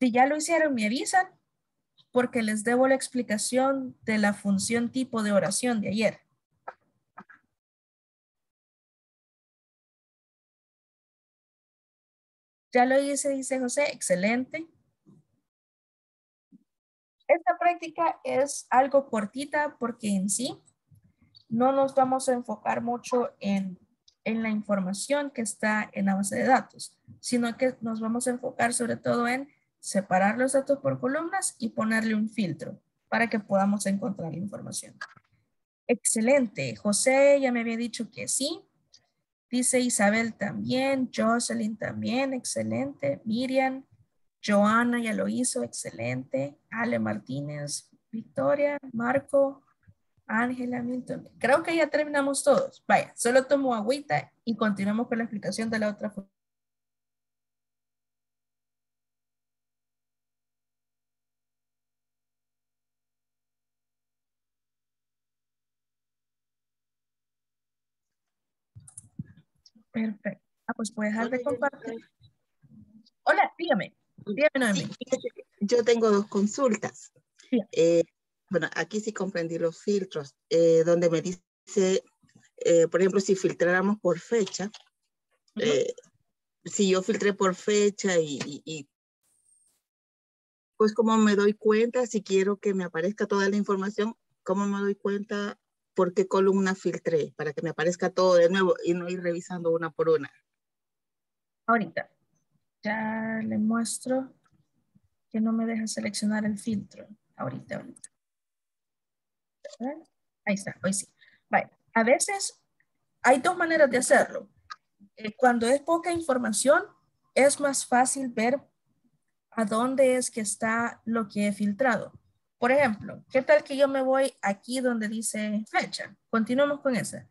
Si ya lo hicieron, me avisan porque les debo la explicación de la función tipo de oración de ayer. Ya lo hice, dice José, excelente. Esta práctica es algo cortita porque en sí no nos vamos a enfocar mucho en, la información que está en la base de datos, sino que nos vamos a enfocar sobre todo en separar los datos por columnas y ponerle un filtro para que podamos encontrar la información. Excelente. José ya me había dicho que sí. Dice Isabel también, Jocelyn también, excelente. Miriam, Joana ya lo hizo, excelente. Ale Martínez, Victoria, Marco, Ángela, Milton. Creo que ya terminamos todos. Vaya, solo tomo agüita y continuamos con la explicación de la otra forma. Perfecto. Ah, pues puedes dejar de compartir. Hola, dígame. Yo tengo dos consultas. Eh, bueno, aquí sí comprendí los filtros, eh, donde me dice, eh, por ejemplo, si filtráramos por fecha, si yo filtré por fecha y, y, pues como me doy cuenta, si quiero que me aparezca toda la información, ¿cómo me doy cuenta por qué columna filtré? Para que me aparezca todo de nuevo y no ir revisando una por una. Ahorita ya le muestro que no me deja seleccionar el filtro. Ahorita. Ahí está, hoy sí. A veces hay dos maneras de hacerlo. Eh, cuando es poca información, es más fácil ver a dónde es que está lo que he filtrado. Por ejemplo, ¿qué tal que yo me voy aquí donde dice fecha? Continuamos con esa.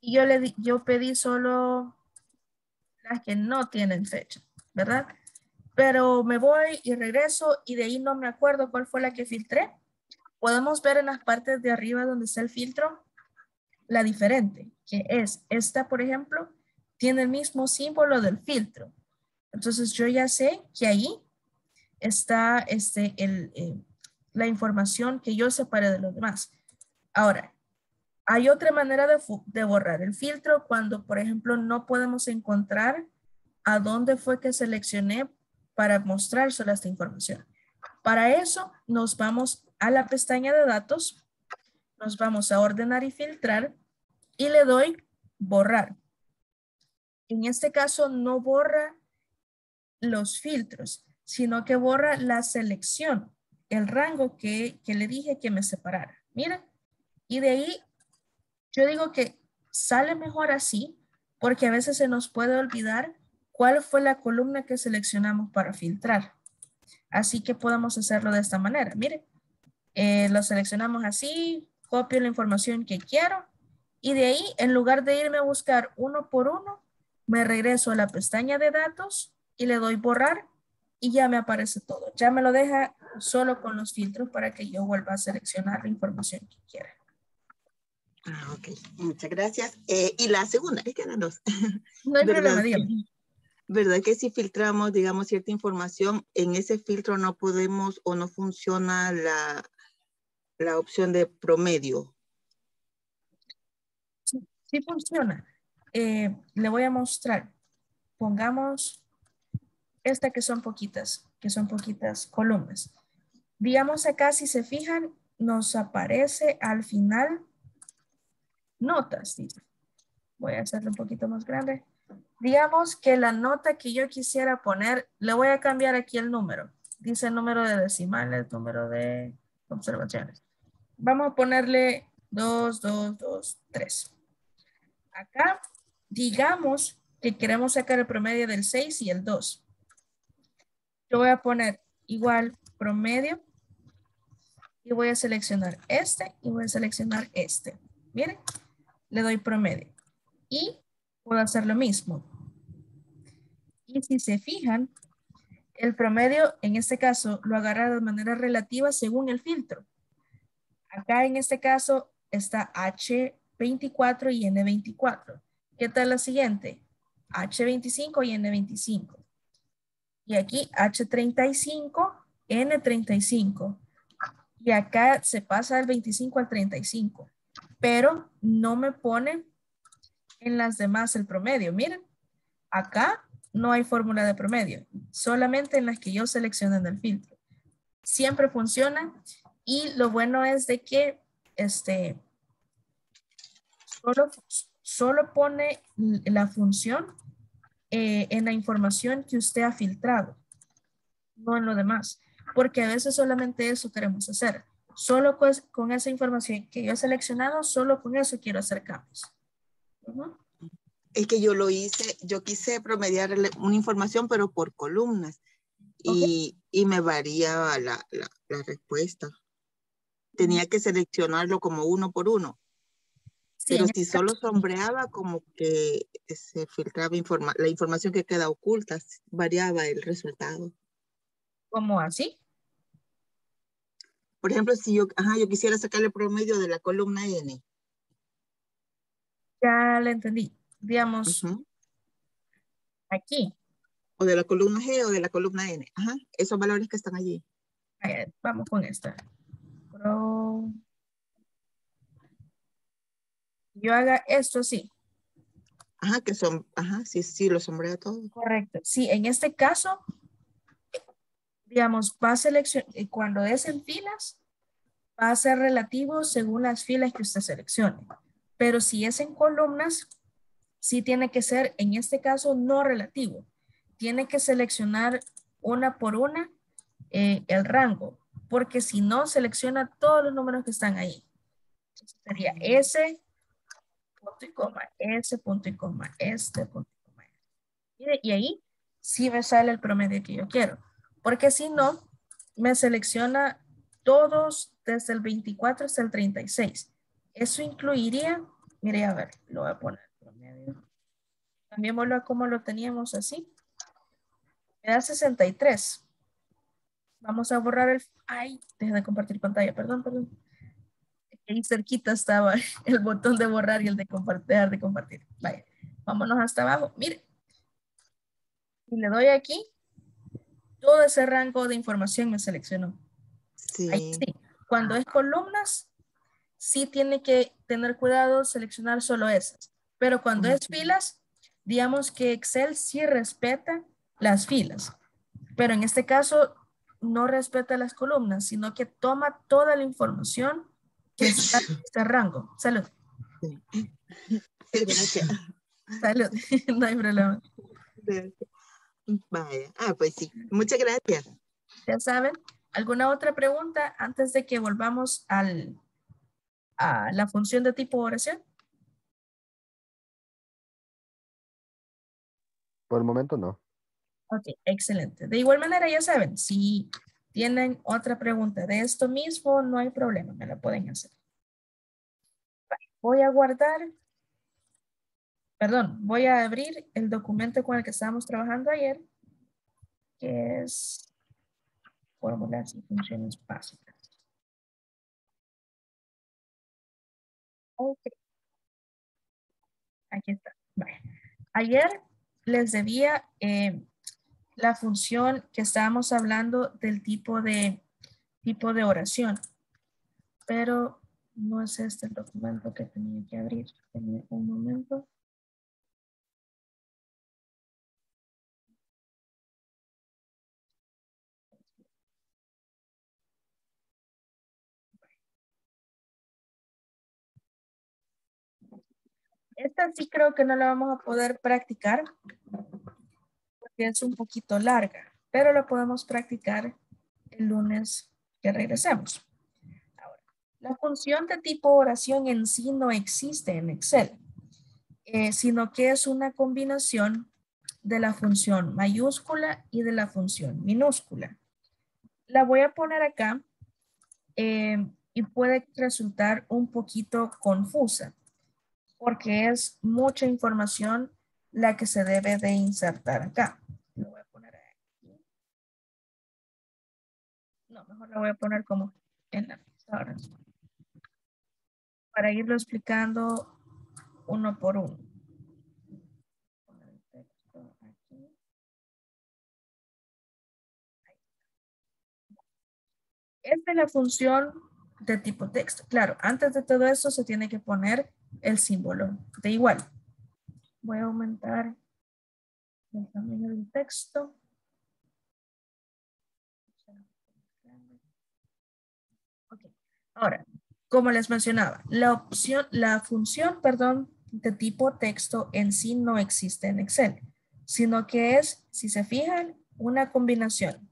Y yo, le, yo pedí solo las que no tienen fecha. ¿Verdad? Pero me voy y regreso y de ahí no me acuerdo cuál fue la que filtré. Podemos ver en las partes de arriba donde está el filtro la diferente, que es esta, por ejemplo, tiene el mismo símbolo del filtro. Entonces yo ya sé que ahí está este, el, eh, la información que yo separé de los demás. Ahora, hay otra manera de, de borrar el filtro cuando, por ejemplo, no podemos encontrar a dónde fue que seleccioné para mostrar solo esta información. Para eso nos vamos a la pestaña de datos, nos vamos a ordenar y filtrar y le doy borrar. En este caso no borra los filtros, sino que borra la selección, el rango que, que le dije que me separara. Mira, y de ahí yo digo que sale mejor así porque a veces se nos puede olvidar cuál fue la columna que seleccionamos para filtrar. Así que podemos hacerlo de esta manera. Mire, eh, lo seleccionamos así, copio la información que quiero y de ahí, en lugar de irme a buscar uno por uno, me regreso a la pestaña de datos y le doy borrar y ya me aparece todo. Ya me lo deja solo con los filtros para que yo vuelva a seleccionar la información que quiera. Ah, ok. Muchas gracias. Eh, y la segunda, es que eran dos. No hay problema, dígame. ¿Verdad? Que si filtramos, digamos, cierta información, en ese filtro no podemos o no funciona la, la opción de promedio. Sí, funciona. Eh, le voy a mostrar. Pongamos esta que son poquitas, que son poquitas columnas. Digamos acá, si se fijan, nos aparece al final notas. Voy a hacerlo un poquito más grande digamos que la nota que yo quisiera poner, le voy a cambiar aquí el número. Dice número de decimales, número de observaciones. Vamos a ponerle 2, 2, 2, 3. Acá, digamos que queremos sacar el promedio del 6 y el 2. Yo voy a poner igual promedio y voy a seleccionar este y voy a seleccionar este. Miren, le doy promedio. Y puedo hacer lo mismo. Y si se fijan, el promedio en este caso lo agarra de manera relativa según el filtro. Acá en este caso está H24 y N24. ¿Qué tal la siguiente? H25 y N25. Y aquí H35, N35. Y acá se pasa del 25 al 35. Pero no me pone en las demás el promedio. Miren, acá no hay fórmula de promedio, solamente en las que yo selecciono en el filtro. Siempre funciona y lo bueno es de que este, solo, solo pone la función eh, en la información que usted ha filtrado, no en lo demás, porque a veces solamente eso queremos hacer. Solo con, esa información que yo he seleccionado, solo con eso quiero hacer cambios. Es que yo lo hice, yo quise promediar una información, pero por columnas. Y, me varía la, respuesta. Tenía que seleccionarlo como uno por uno. pero si solo sombreaba, como que se filtraba la información que queda oculta, variaba el resultado. ¿Cómo así? Por ejemplo, si yo, yo quisiera sacar el promedio de la columna N. Ya lo entendí digamos, aquí. O de la columna G o de la columna N. Ajá, esos valores que están allí. vamos con esta. Yo haga esto así. Ajá, que son, ajá, sí, sí, lo sombrea todo. Correcto. Sí, en este caso, digamos, va a seleccionar, eh, cuando es en filas, va a ser relativo según las filas que usted seleccione. Pero si es en columnas, sí tiene que ser, en este caso, no relativo. Tiene que seleccionar una por una eh, el rango, porque si no, selecciona todos los números que están ahí. sería S, punto y coma, S, punto y coma, este, punto y coma. Y ahí sí me sale el promedio que yo quiero, porque si no, me selecciona todos desde el 24 hasta el 36. Eso incluiría, mire, a ver, lo voy a poner. Cambiémoslo a como lo teníamos así. Me da 63. Vamos a borrar el... Ay, deja de compartir pantalla, perdón, perdón. Ahí cerquita estaba el botón de borrar y el de compartir. De compartir. Vaya, vámonos hasta abajo. Mire. Y le doy aquí. Todo ese rango de información me seleccionó. Sí. Ahí sí. Cuando es columnas, sí tiene que tener cuidado seleccionar solo esas. Pero cuando es filas, digamos que Excel sí respeta las filas, pero en este caso no respeta las columnas, sino que toma toda la información que está en este rango. Salud. Gracias. Salud, no hay problema. Vaya, ah, pues sí, muchas gracias. Ya saben, ¿alguna otra pregunta antes de que volvamos al, a la función de tipo oración? Por el momento no. Ok, excelente. De igual manera, ya saben, si tienen otra pregunta de esto mismo, no hay problema, me la pueden hacer. Voy a guardar, perdón, voy a abrir el documento con el que estábamos trabajando ayer, que es fórmulas y funciones básicas. Ok. Aquí está. Ayer les debía eh, la función que estábamos hablando del tipo de, tipo de oración. Pero no es este el documento que tenía que abrir. un momento. Esta sí creo que no la vamos a poder practicar porque es un poquito larga, pero la podemos practicar el lunes que regresemos. Ahora, La función de tipo oración en sí no existe en Excel, eh, sino que es una combinación de la función mayúscula y de la función minúscula. La voy a poner acá eh, y puede resultar un poquito confusa porque es mucha información la que se debe de insertar acá. Lo voy a poner aquí. No, mejor la voy a poner como en la pizarra. Para irlo explicando uno por uno. Esta es la función de tipo texto. Claro, antes de todo eso se tiene que poner el símbolo de igual. Voy a aumentar el tamaño del texto. Ahora, como les mencionaba, la opción, la función, perdón, de tipo texto en sí no existe en Excel, sino que es, si se fijan, una combinación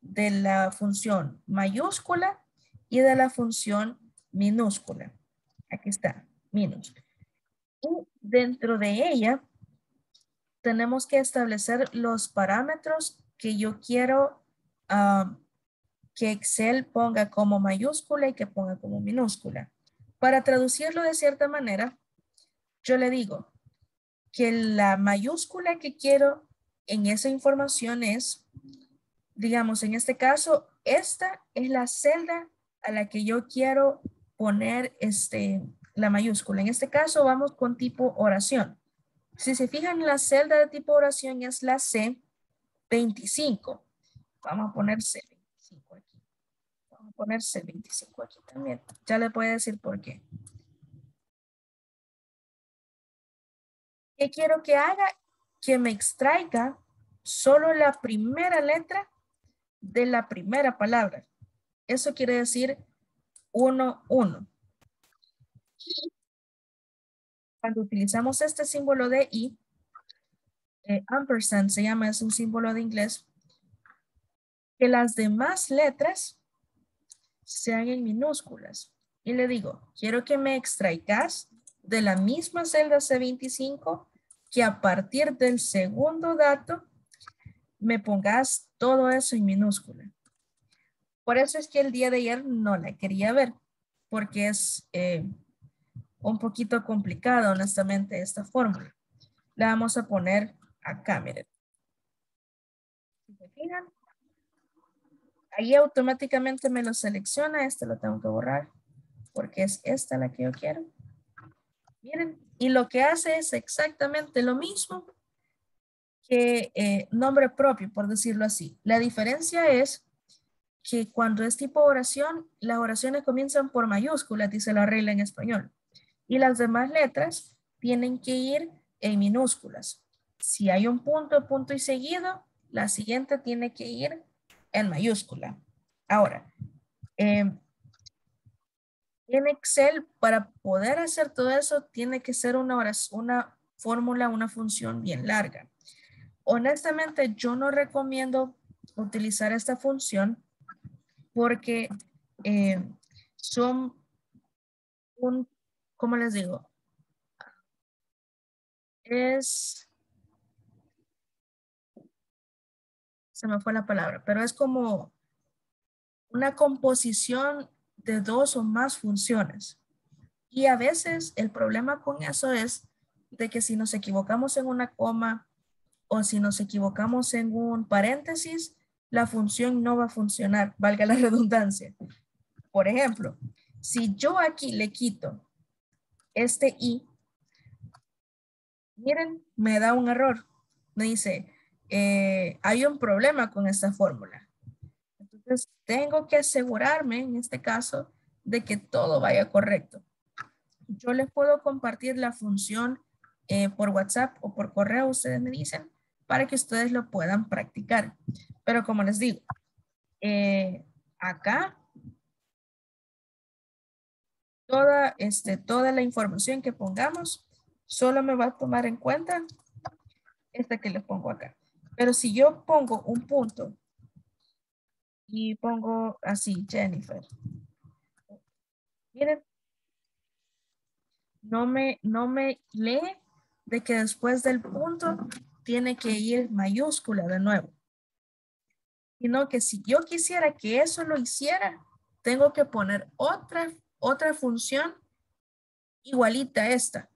de la función mayúscula y de la función minúscula. Aquí está, minus. Y dentro de ella tenemos que establecer los parámetros que yo quiero ah, que Excel ponga como mayúscula y que ponga como minúscula. Para traducirlo de cierta manera, yo le digo que la mayúscula que quiero en esa información es, digamos, en este caso, esta es la celda a la que yo quiero poner este, la mayúscula. En este caso vamos con tipo oración. Si se fijan, la celda de tipo oración es la C25. Vamos a poner C25 aquí. Vamos a poner C25 aquí también. Ya le puedo decir por qué. ¿Qué quiero que haga? Que me extraiga solo la primera letra de la primera palabra. Eso quiere decir 1, 1. Cuando utilizamos este símbolo de i, eh, ampersand se llama, es un símbolo de inglés, que las demás letras sean en minúsculas. Y le digo, quiero que me extraigas de la misma celda C25 que a partir del segundo dato me pongas todo eso en minúscula. Por eso es que el día de ayer no la quería ver, porque es eh, un poquito complicado, honestamente, esta fórmula. La vamos a poner acá, miren. Si se fijan, ahí automáticamente me lo selecciona. Este lo tengo que borrar porque es esta la que yo quiero. Miren, y lo que hace es exactamente lo mismo que eh, nombre propio, por decirlo así. La diferencia es que cuando es tipo oración, las oraciones comienzan por mayúsculas, dice la regla en español. Y las demás letras tienen que ir en minúsculas. Si hay un punto, punto y seguido, la siguiente tiene que ir en mayúscula. Ahora, em, en Excel, para poder hacer todo eso, tiene que ser una, una fórmula, una función bien larga. Honestamente, yo no recomiendo utilizar esta función porque eh, son un, ¿cómo les digo? Es, se me fue la palabra, pero es como una composición de dos o más funciones. Y a veces el problema con eso es de que si nos equivocamos en una coma o si nos equivocamos en un paréntesis, la función no va a funcionar, valga la redundancia. Por ejemplo, si yo aquí le quito este i, miren, me da un error. Me dice, eh, hay un problema con esta fórmula. Entonces, tengo que asegurarme, en este caso, de que todo vaya correcto. Yo les puedo compartir la función eh, por WhatsApp o por correo, ustedes me dicen, para que ustedes lo puedan practicar. Pero como les digo, eh, acá toda, este, toda la información que pongamos solo me va a tomar en cuenta esta que les pongo acá. Pero si yo pongo un punto y pongo así, Jennifer, Miren, no me, no me lee de que después del punto tiene que ir mayúscula de nuevo. Sino que si yo quisiera que eso lo hiciera, tengo que poner otra, otra función igualita a esta,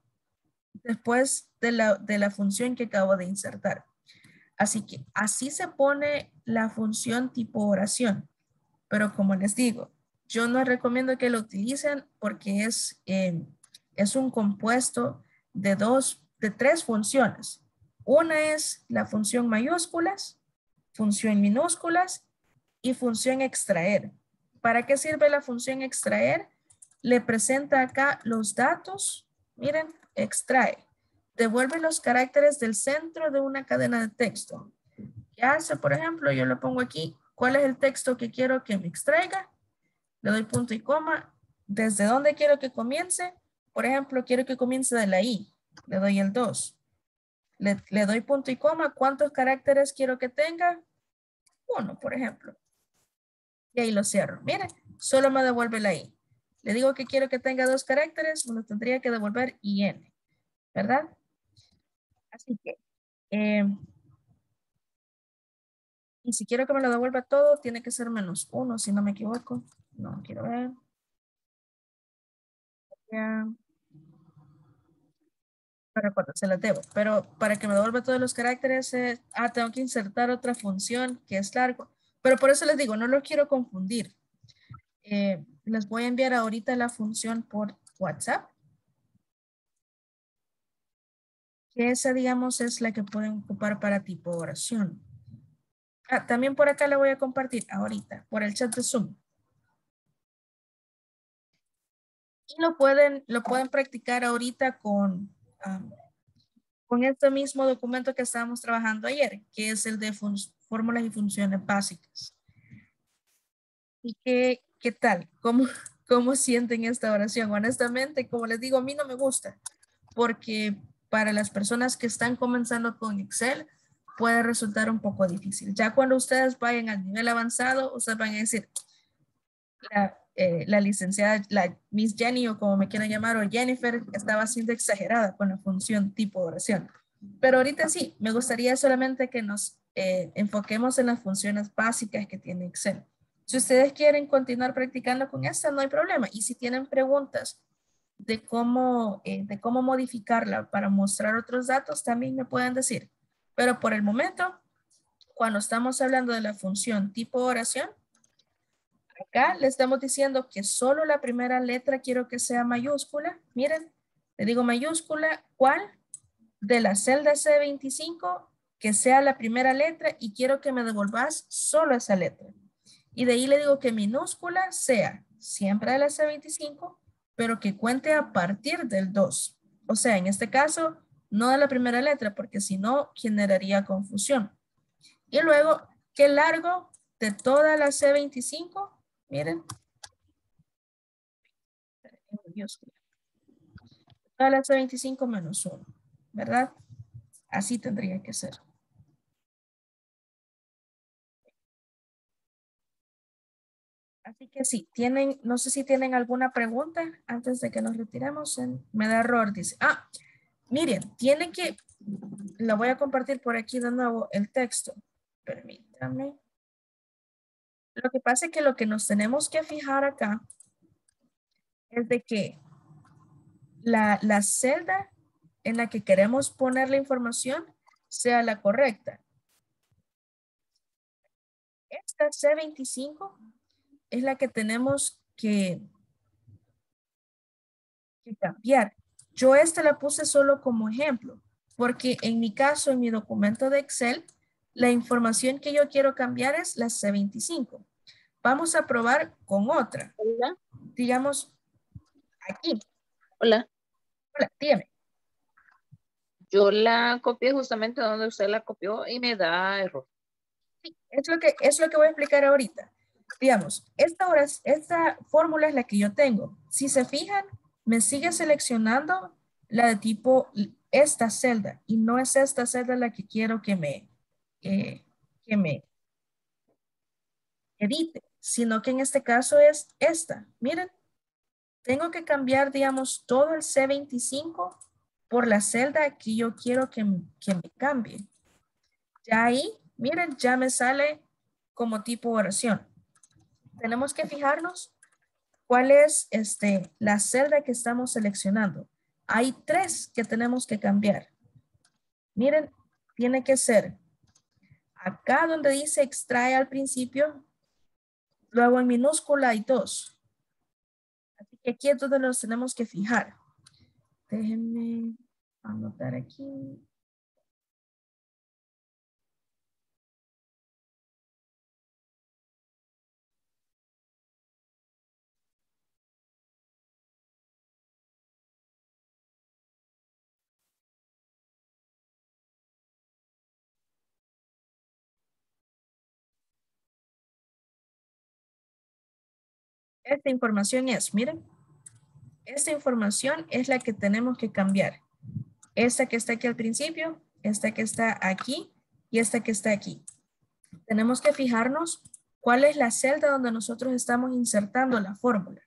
después de la, de la función que acabo de insertar. Así que así se pone la función tipo oración. Pero como les digo, yo no recomiendo que lo utilicen porque es, eh, es un compuesto de dos, de tres funciones. Una es la función mayúsculas, función minúsculas y función extraer. ¿Para qué sirve la función extraer? Le presenta acá los datos. Miren, extrae devuelve los caracteres del centro de una cadena de texto. ¿Qué hace? Por ejemplo, yo le pongo aquí, ¿cuál es el texto que quiero que me extraiga? Le doy punto y coma. ¿Desde dónde quiero que comience? Por ejemplo, quiero que comience de la I. Le doy el 2. Le, le doy punto y coma. ¿Cuántos caracteres quiero que tenga? Uno, por ejemplo. Y ahí lo cierro. Miren, solo me devuelve la I. Le digo que quiero que tenga dos caracteres, me lo tendría que devolver IN. ¿Verdad? Así que, eh, y si quiero que me lo devuelva todo, tiene que ser menos uno, si no me equivoco. No, quiero ver. Ya. No recuerdo, se la debo. Pero para que me devuelva todos los caracteres, eh, ah, tengo que insertar otra función que es largo. Pero por eso les digo, no lo quiero confundir. Eh, les voy a enviar ahorita la función por WhatsApp esa, digamos, es la que pueden ocupar para tipo oración. Ah, también por acá le voy a compartir ahorita, por el chat de Zoom. Y lo pueden, lo pueden practicar ahorita con, con este mismo documento que estábamos trabajando ayer, que es el de fórmulas y funciones básicas. ¿Y qué, qué tal? ¿Cómo, ¿Cómo sienten esta oración? Honestamente, como les digo, a mí no me gusta, porque para las personas que están comenzando con Excel puede resultar un poco difícil. Ya cuando ustedes vayan al nivel avanzado, ustedes van a decir, la, eh, la licenciada, la Miss Jenny o como me quieran llamar, o Jennifer, estaba siendo exagerada con la función tipo oración. Pero ahorita sí, me gustaría solamente que nos eh, enfoquemos en las funciones básicas que tiene Excel. Si ustedes quieren continuar practicando con esta, no hay problema. Y si tienen preguntas de cómo, eh, de cómo modificarla para mostrar otros datos, también me pueden decir. Pero por el momento, cuando estamos hablando de la función tipo oración, acá le estamos diciendo que solo la primera letra quiero que sea mayúscula. Miren, le digo mayúscula, ¿cuál? De la celda C25, que sea la primera letra y quiero que me devolvas solo esa letra. Y de ahí le digo que minúscula sea siempre de la C25 pero que cuente a partir del 2. O sea, en este caso, no de la primera letra, porque si no, generaría confusión. Y luego, ¿qué largo de toda la C25? Miren. Toda la C25 menos 1, ¿verdad? Así tendría que ser. Así que sí, tienen, no sé si tienen alguna pregunta antes de que nos retiremos. me da error, dice. Ah, miren, tienen que, la voy a compartir por aquí de nuevo el texto. Permítame. Lo que pasa es que lo que nos tenemos que fijar acá es de que la, la celda en la que queremos poner la información sea la correcta. Esta C25 es la que tenemos que, cambiar. Yo esta la puse solo como ejemplo, porque en mi caso, en mi documento de Excel, la información que yo quiero cambiar es la C25. Vamos a probar con otra. Hola. Digamos, aquí. Hola. Hola, dígame. Yo la copié justamente donde usted la copió y me da error. Sí, es lo que, es lo que voy a explicar ahorita digamos, esta, hora, esta fórmula es la que yo tengo. Si se fijan, me sigue seleccionando la de tipo esta celda y no es esta celda la que quiero que me, que me edite, sino que en este caso es esta. Miren, tengo que cambiar, digamos, todo el C25 por la celda que yo quiero que, que me cambie. Ya ahí, miren, ya me sale como tipo oración. Tenemos que fijarnos cuál es este, la celda que estamos seleccionando. Hay tres que tenemos que cambiar. Miren, tiene que ser acá donde dice extrae al principio, luego en minúscula hay dos. Así que aquí es donde nos tenemos que fijar. Déjenme anotar aquí. Esta información es, miren, esta información es la que tenemos que cambiar. Esta que está aquí al principio, esta que está aquí y esta que está aquí. Tenemos que fijarnos cuál es la celda donde nosotros estamos insertando la fórmula.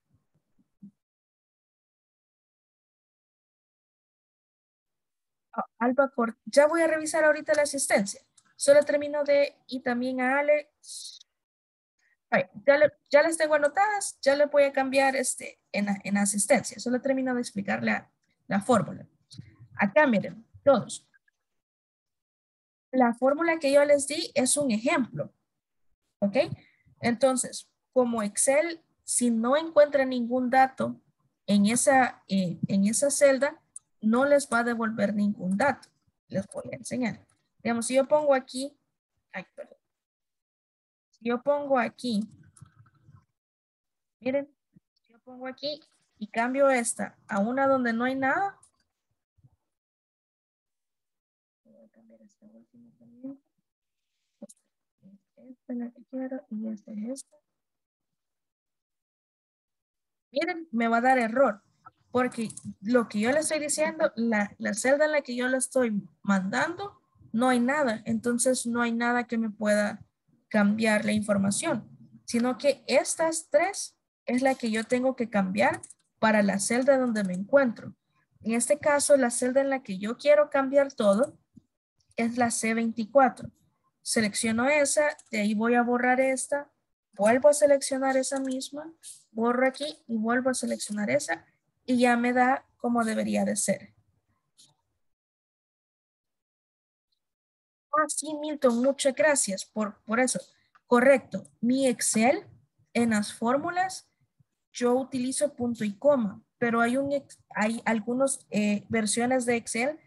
Alba ya voy a revisar ahorita la asistencia. Solo termino de, y también a Alex, ya, les tengo anotadas, ya les voy a cambiar este, en, en asistencia. Solo termino de explicar la, la fórmula. Acá miren, todos. La fórmula que yo les di es un ejemplo. ¿Ok? Entonces, como Excel, si no encuentra ningún dato en esa, eh, en esa celda, no les va a devolver ningún dato. Les voy a enseñar. Digamos, si yo pongo aquí, ay, perdón yo pongo aquí, miren, yo pongo aquí y cambio esta a una donde no hay nada. La y esta es esta. Miren, me va a dar error porque lo que yo le estoy diciendo, la, la celda en la que yo le estoy mandando, no hay nada. Entonces no hay nada que me pueda cambiar la información, sino que estas tres es la que yo tengo que cambiar para la celda donde me encuentro. En este caso, la celda en la que yo quiero cambiar todo es la C24. Selecciono esa, de ahí voy a borrar esta, vuelvo a seleccionar esa misma, borro aquí y vuelvo a seleccionar esa y ya me da como debería de ser. Ah, sí, Milton, muchas gracias por, por eso. Correcto. Mi Excel en las fórmulas yo utilizo punto y coma, pero hay, un, hay algunas eh, versiones de Excel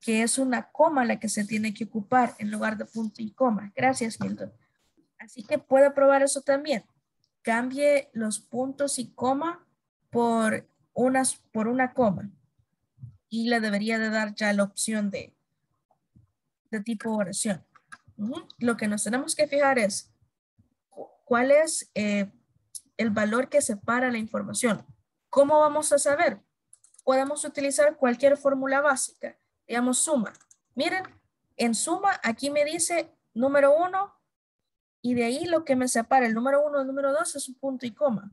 que es una coma la que se tiene que ocupar en lugar de punto y coma. Gracias, Milton. Así que puede probar eso también. Cambie los puntos y coma por, unas, por una coma y le debería de dar ya la opción de, de tipo oración. Lo que nos tenemos que fijar es cuál es eh, el valor que separa la información. ¿Cómo vamos a saber? Podemos utilizar cualquier fórmula básica, digamos suma. Miren, en suma aquí me dice número uno y de ahí lo que me separa el número uno del número dos es un punto y coma.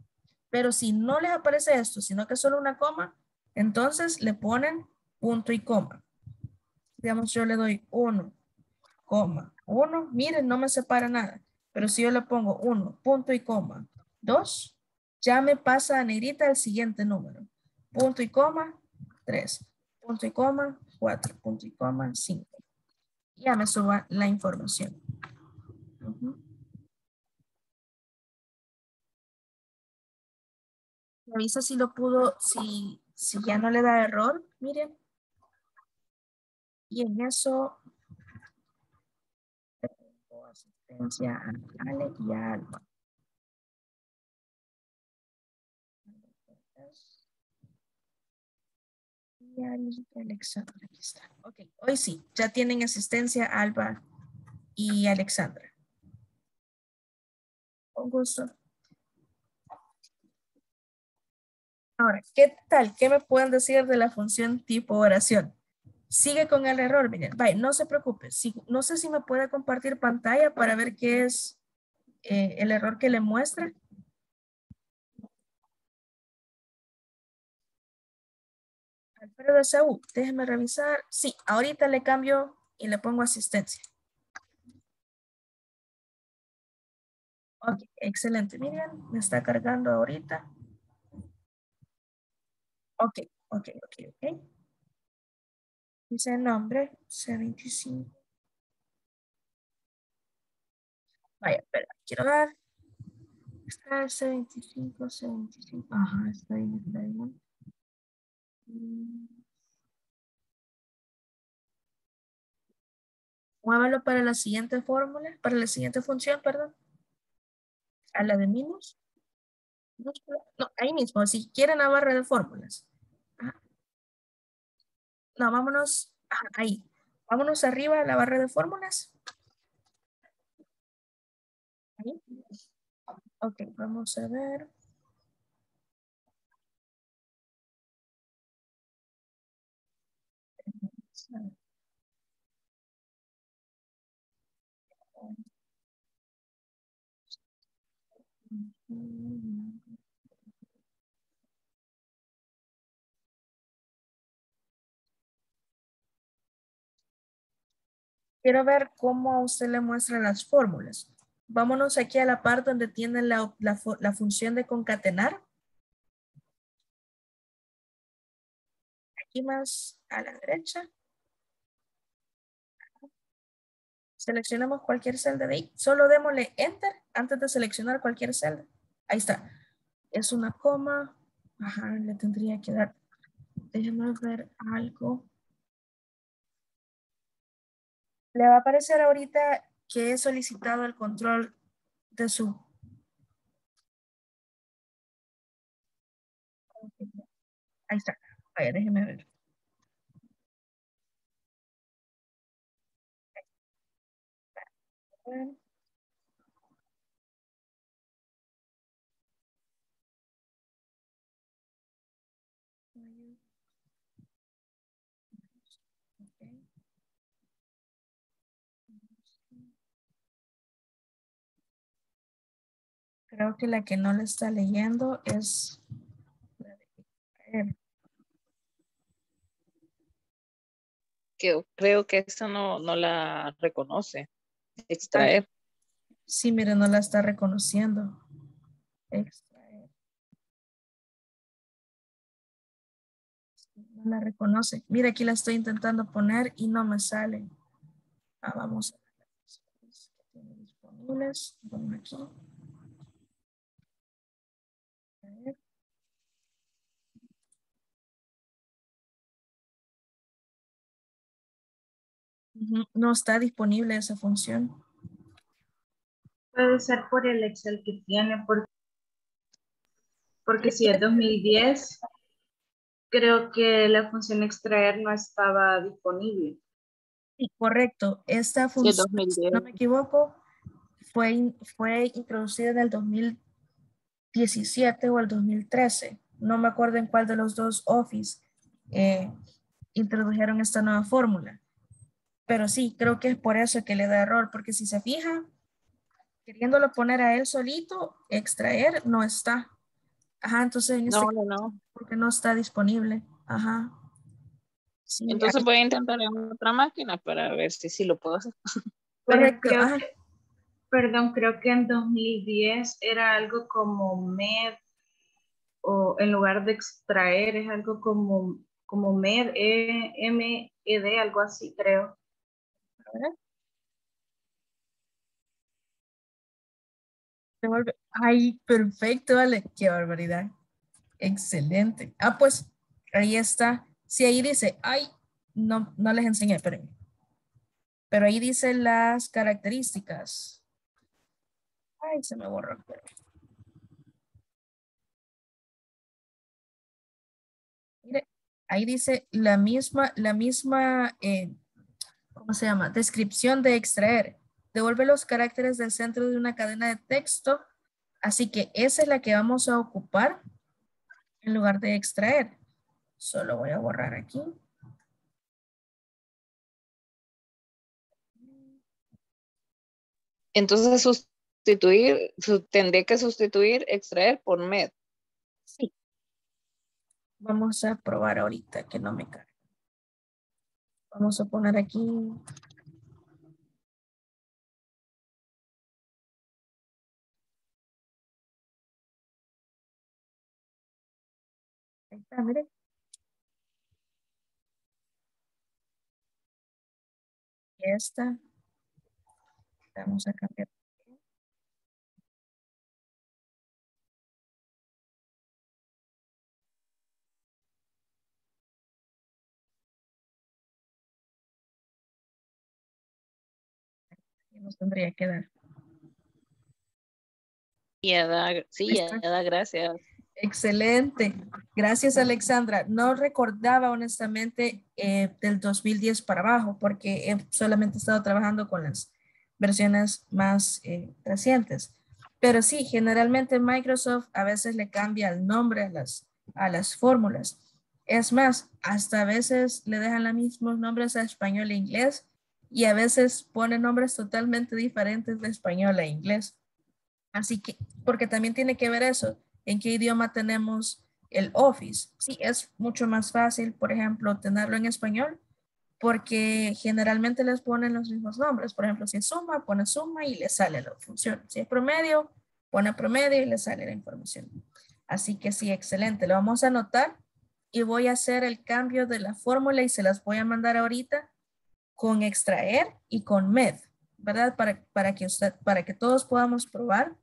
Pero si no les aparece esto, sino que solo una coma, entonces le ponen punto y coma digamos, yo le doy 1, coma, 1, miren, no me separa nada. Pero si yo le pongo 1, punto y coma, 2, ya me pasa a negrita el siguiente número. Punto y coma, 3, punto y coma, 4, punto y coma, 5. Ya me suba la información. Uh Me avisa si lo pudo, si, si ya no le da error, miren. Y en eso tengo asistencia a Ale y a Alba. Y Alexandra, aquí está. Ok, hoy sí, ya tienen asistencia Alba y Alexandra. Con gusto. Ahora, ¿qué tal? ¿Qué me pueden decir de la función tipo oración? Sigue con el error, miren, no se preocupe, no sé si me puede compartir pantalla para ver qué es eh, el error que le muestra. Alfredo Saúl, déjeme revisar. Sí, ahorita le cambio y le pongo asistencia. Ok, excelente. Miren, me está cargando ahorita. Ok, ok, ok, ok. Dice nombre, C25. Vaya, espera, quiero dar. Está el C25, C25. Ajá, está bien, está bien. Muévalo para la siguiente fórmula, para la siguiente función, perdón. A la de minus. No, ahí mismo, si quieren la barra de fórmulas. No, vámonos ahí. Vámonos arriba a la barra de fórmulas. Ahí. Ok, vamos a ver. Quiero ver cómo usted le muestra las fórmulas. Vámonos aquí a la parte donde tiene la, la función de concatenar. Aquí más a la derecha. Seleccionamos cualquier celda de ahí. Solo démosle Enter antes de seleccionar cualquier celda. Ahí está. Es una coma. Ajá, le tendría que dar. Déjenme ver algo. Le va a aparecer ahorita que he solicitado el control de su... Ahí está. Vaya, déjeme ver. Creo que la que no le está leyendo es Que creo que esta no, no la reconoce. Extraer. Sí, mire, no la está reconociendo. Extraer. No la reconoce. Mira, aquí la estoy intentando poner y no me sale. Ah, vamos a ver las disponibles. Pongo aquí. No está disponible esa función. Puede ser por el Excel que tiene, porque, porque si es 2010, creo que la función extraer no estaba disponible. Sí, correcto. Esta función, si no me equivoco, fue, fue introducida en el 2017 o el 2013. No me acuerdo en cuál de los dos Office eh, introdujeron esta nueva fórmula. Pero sí, creo que es por eso que le da error, porque si se fija, queriéndolo poner a él solito, extraer, no está. Ajá, entonces en este no, no, no. porque no está disponible. Ajá. entonces voy a intentar en otra máquina para ver si sí lo puedo hacer. Correcto. perdón, creo que en 2010 era algo como MED o en lugar de extraer es algo como, como MED, e, M, E, D, algo así, creo. Ay, perfecto, vale. Qué barbaridad. Excelente. Ah, pues ahí está. Si ahí dice, ay, no, no les enseñé, pero, pero ahí dice las características. Ay, se me borró. Mire, ahí dice la misma, la misma eh, ¿cómo se llama? Descripción de extraer. Devuelve los caracteres del centro de una cadena de texto. Así que esa es la que vamos a ocupar en lugar de extraer. Solo voy a borrar aquí. Entonces sustituir, tendré que sustituir extraer por med. Sí. Vamos a probar ahorita que no me cae. Vamos a poner aquí. Ahí está, mire. Y esta. Vamos a cambiar. Nos tendría que dar. sí, da, gracias. Excelente. Gracias, Alexandra. No recordaba honestamente eh, del 2010 para abajo porque he solamente estado trabajando con las versiones más eh, recientes. Pero sí, generalmente Microsoft a veces le cambia el nombre a las, a las fórmulas. Es más, hasta a veces le dejan los mismos nombres a español e inglés y a veces pone nombres totalmente diferentes de español a inglés. Así que, porque también tiene que ver eso, en qué idioma tenemos el Office. Sí, es mucho más fácil, por ejemplo, tenerlo en español, porque generalmente les ponen los mismos nombres. Por ejemplo, si es suma, pone suma y le sale la función. Si es promedio, pone promedio y le sale la información. Así que sí, excelente. Lo vamos a anotar y voy a hacer el cambio de la fórmula y se las voy a mandar ahorita con extraer y con med, ¿verdad? Para, para, que, usted, para que todos podamos probar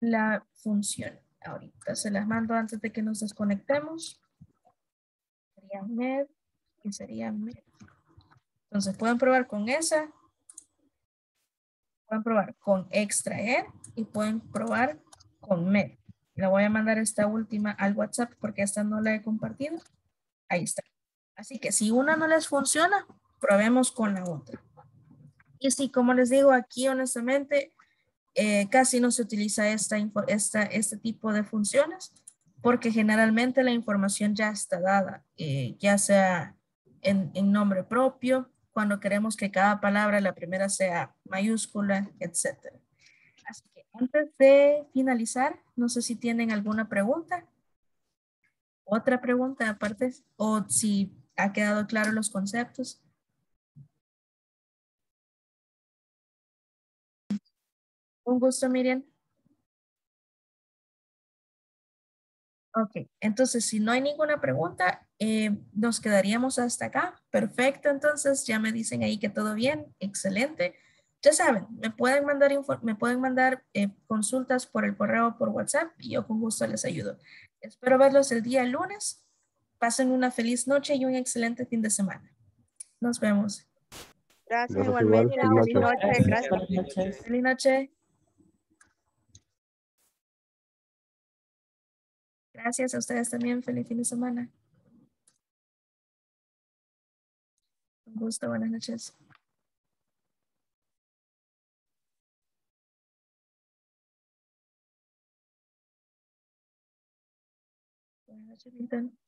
la función. Ahorita se las mando antes de que nos desconectemos. Sería med y sería med. Entonces pueden probar con esa. Pueden probar con extraer y pueden probar con med. Le voy a mandar esta última al WhatsApp porque esta no la he compartido. Ahí está. Así que si una no les funciona, probemos con la otra. Y sí, como les digo aquí, honestamente, eh, casi no se utiliza esta, esta, este tipo de funciones porque generalmente la información ya está dada, eh, ya sea en, en, nombre propio, cuando queremos que cada palabra, la primera sea mayúscula, etc. Así que antes de finalizar, no sé si tienen alguna pregunta. Otra pregunta aparte, o si ¿Ha quedado claro los conceptos? Un gusto, Miriam. Ok, entonces si no hay ninguna pregunta, eh, nos quedaríamos hasta acá. Perfecto, entonces ya me dicen ahí que todo bien, excelente. Ya saben, me pueden mandar, me pueden mandar eh, consultas por el correo por WhatsApp y yo con gusto les ayudo. Espero verlos el día lunes Pasen una feliz noche y un excelente fin de semana. Nos vemos. Gracias, igualmente. Feliz noche. Gracias. Feliz noche. Gracias a ustedes también. Feliz fin de semana. Un gusto. Buenas noches. Buenas noches, Linton.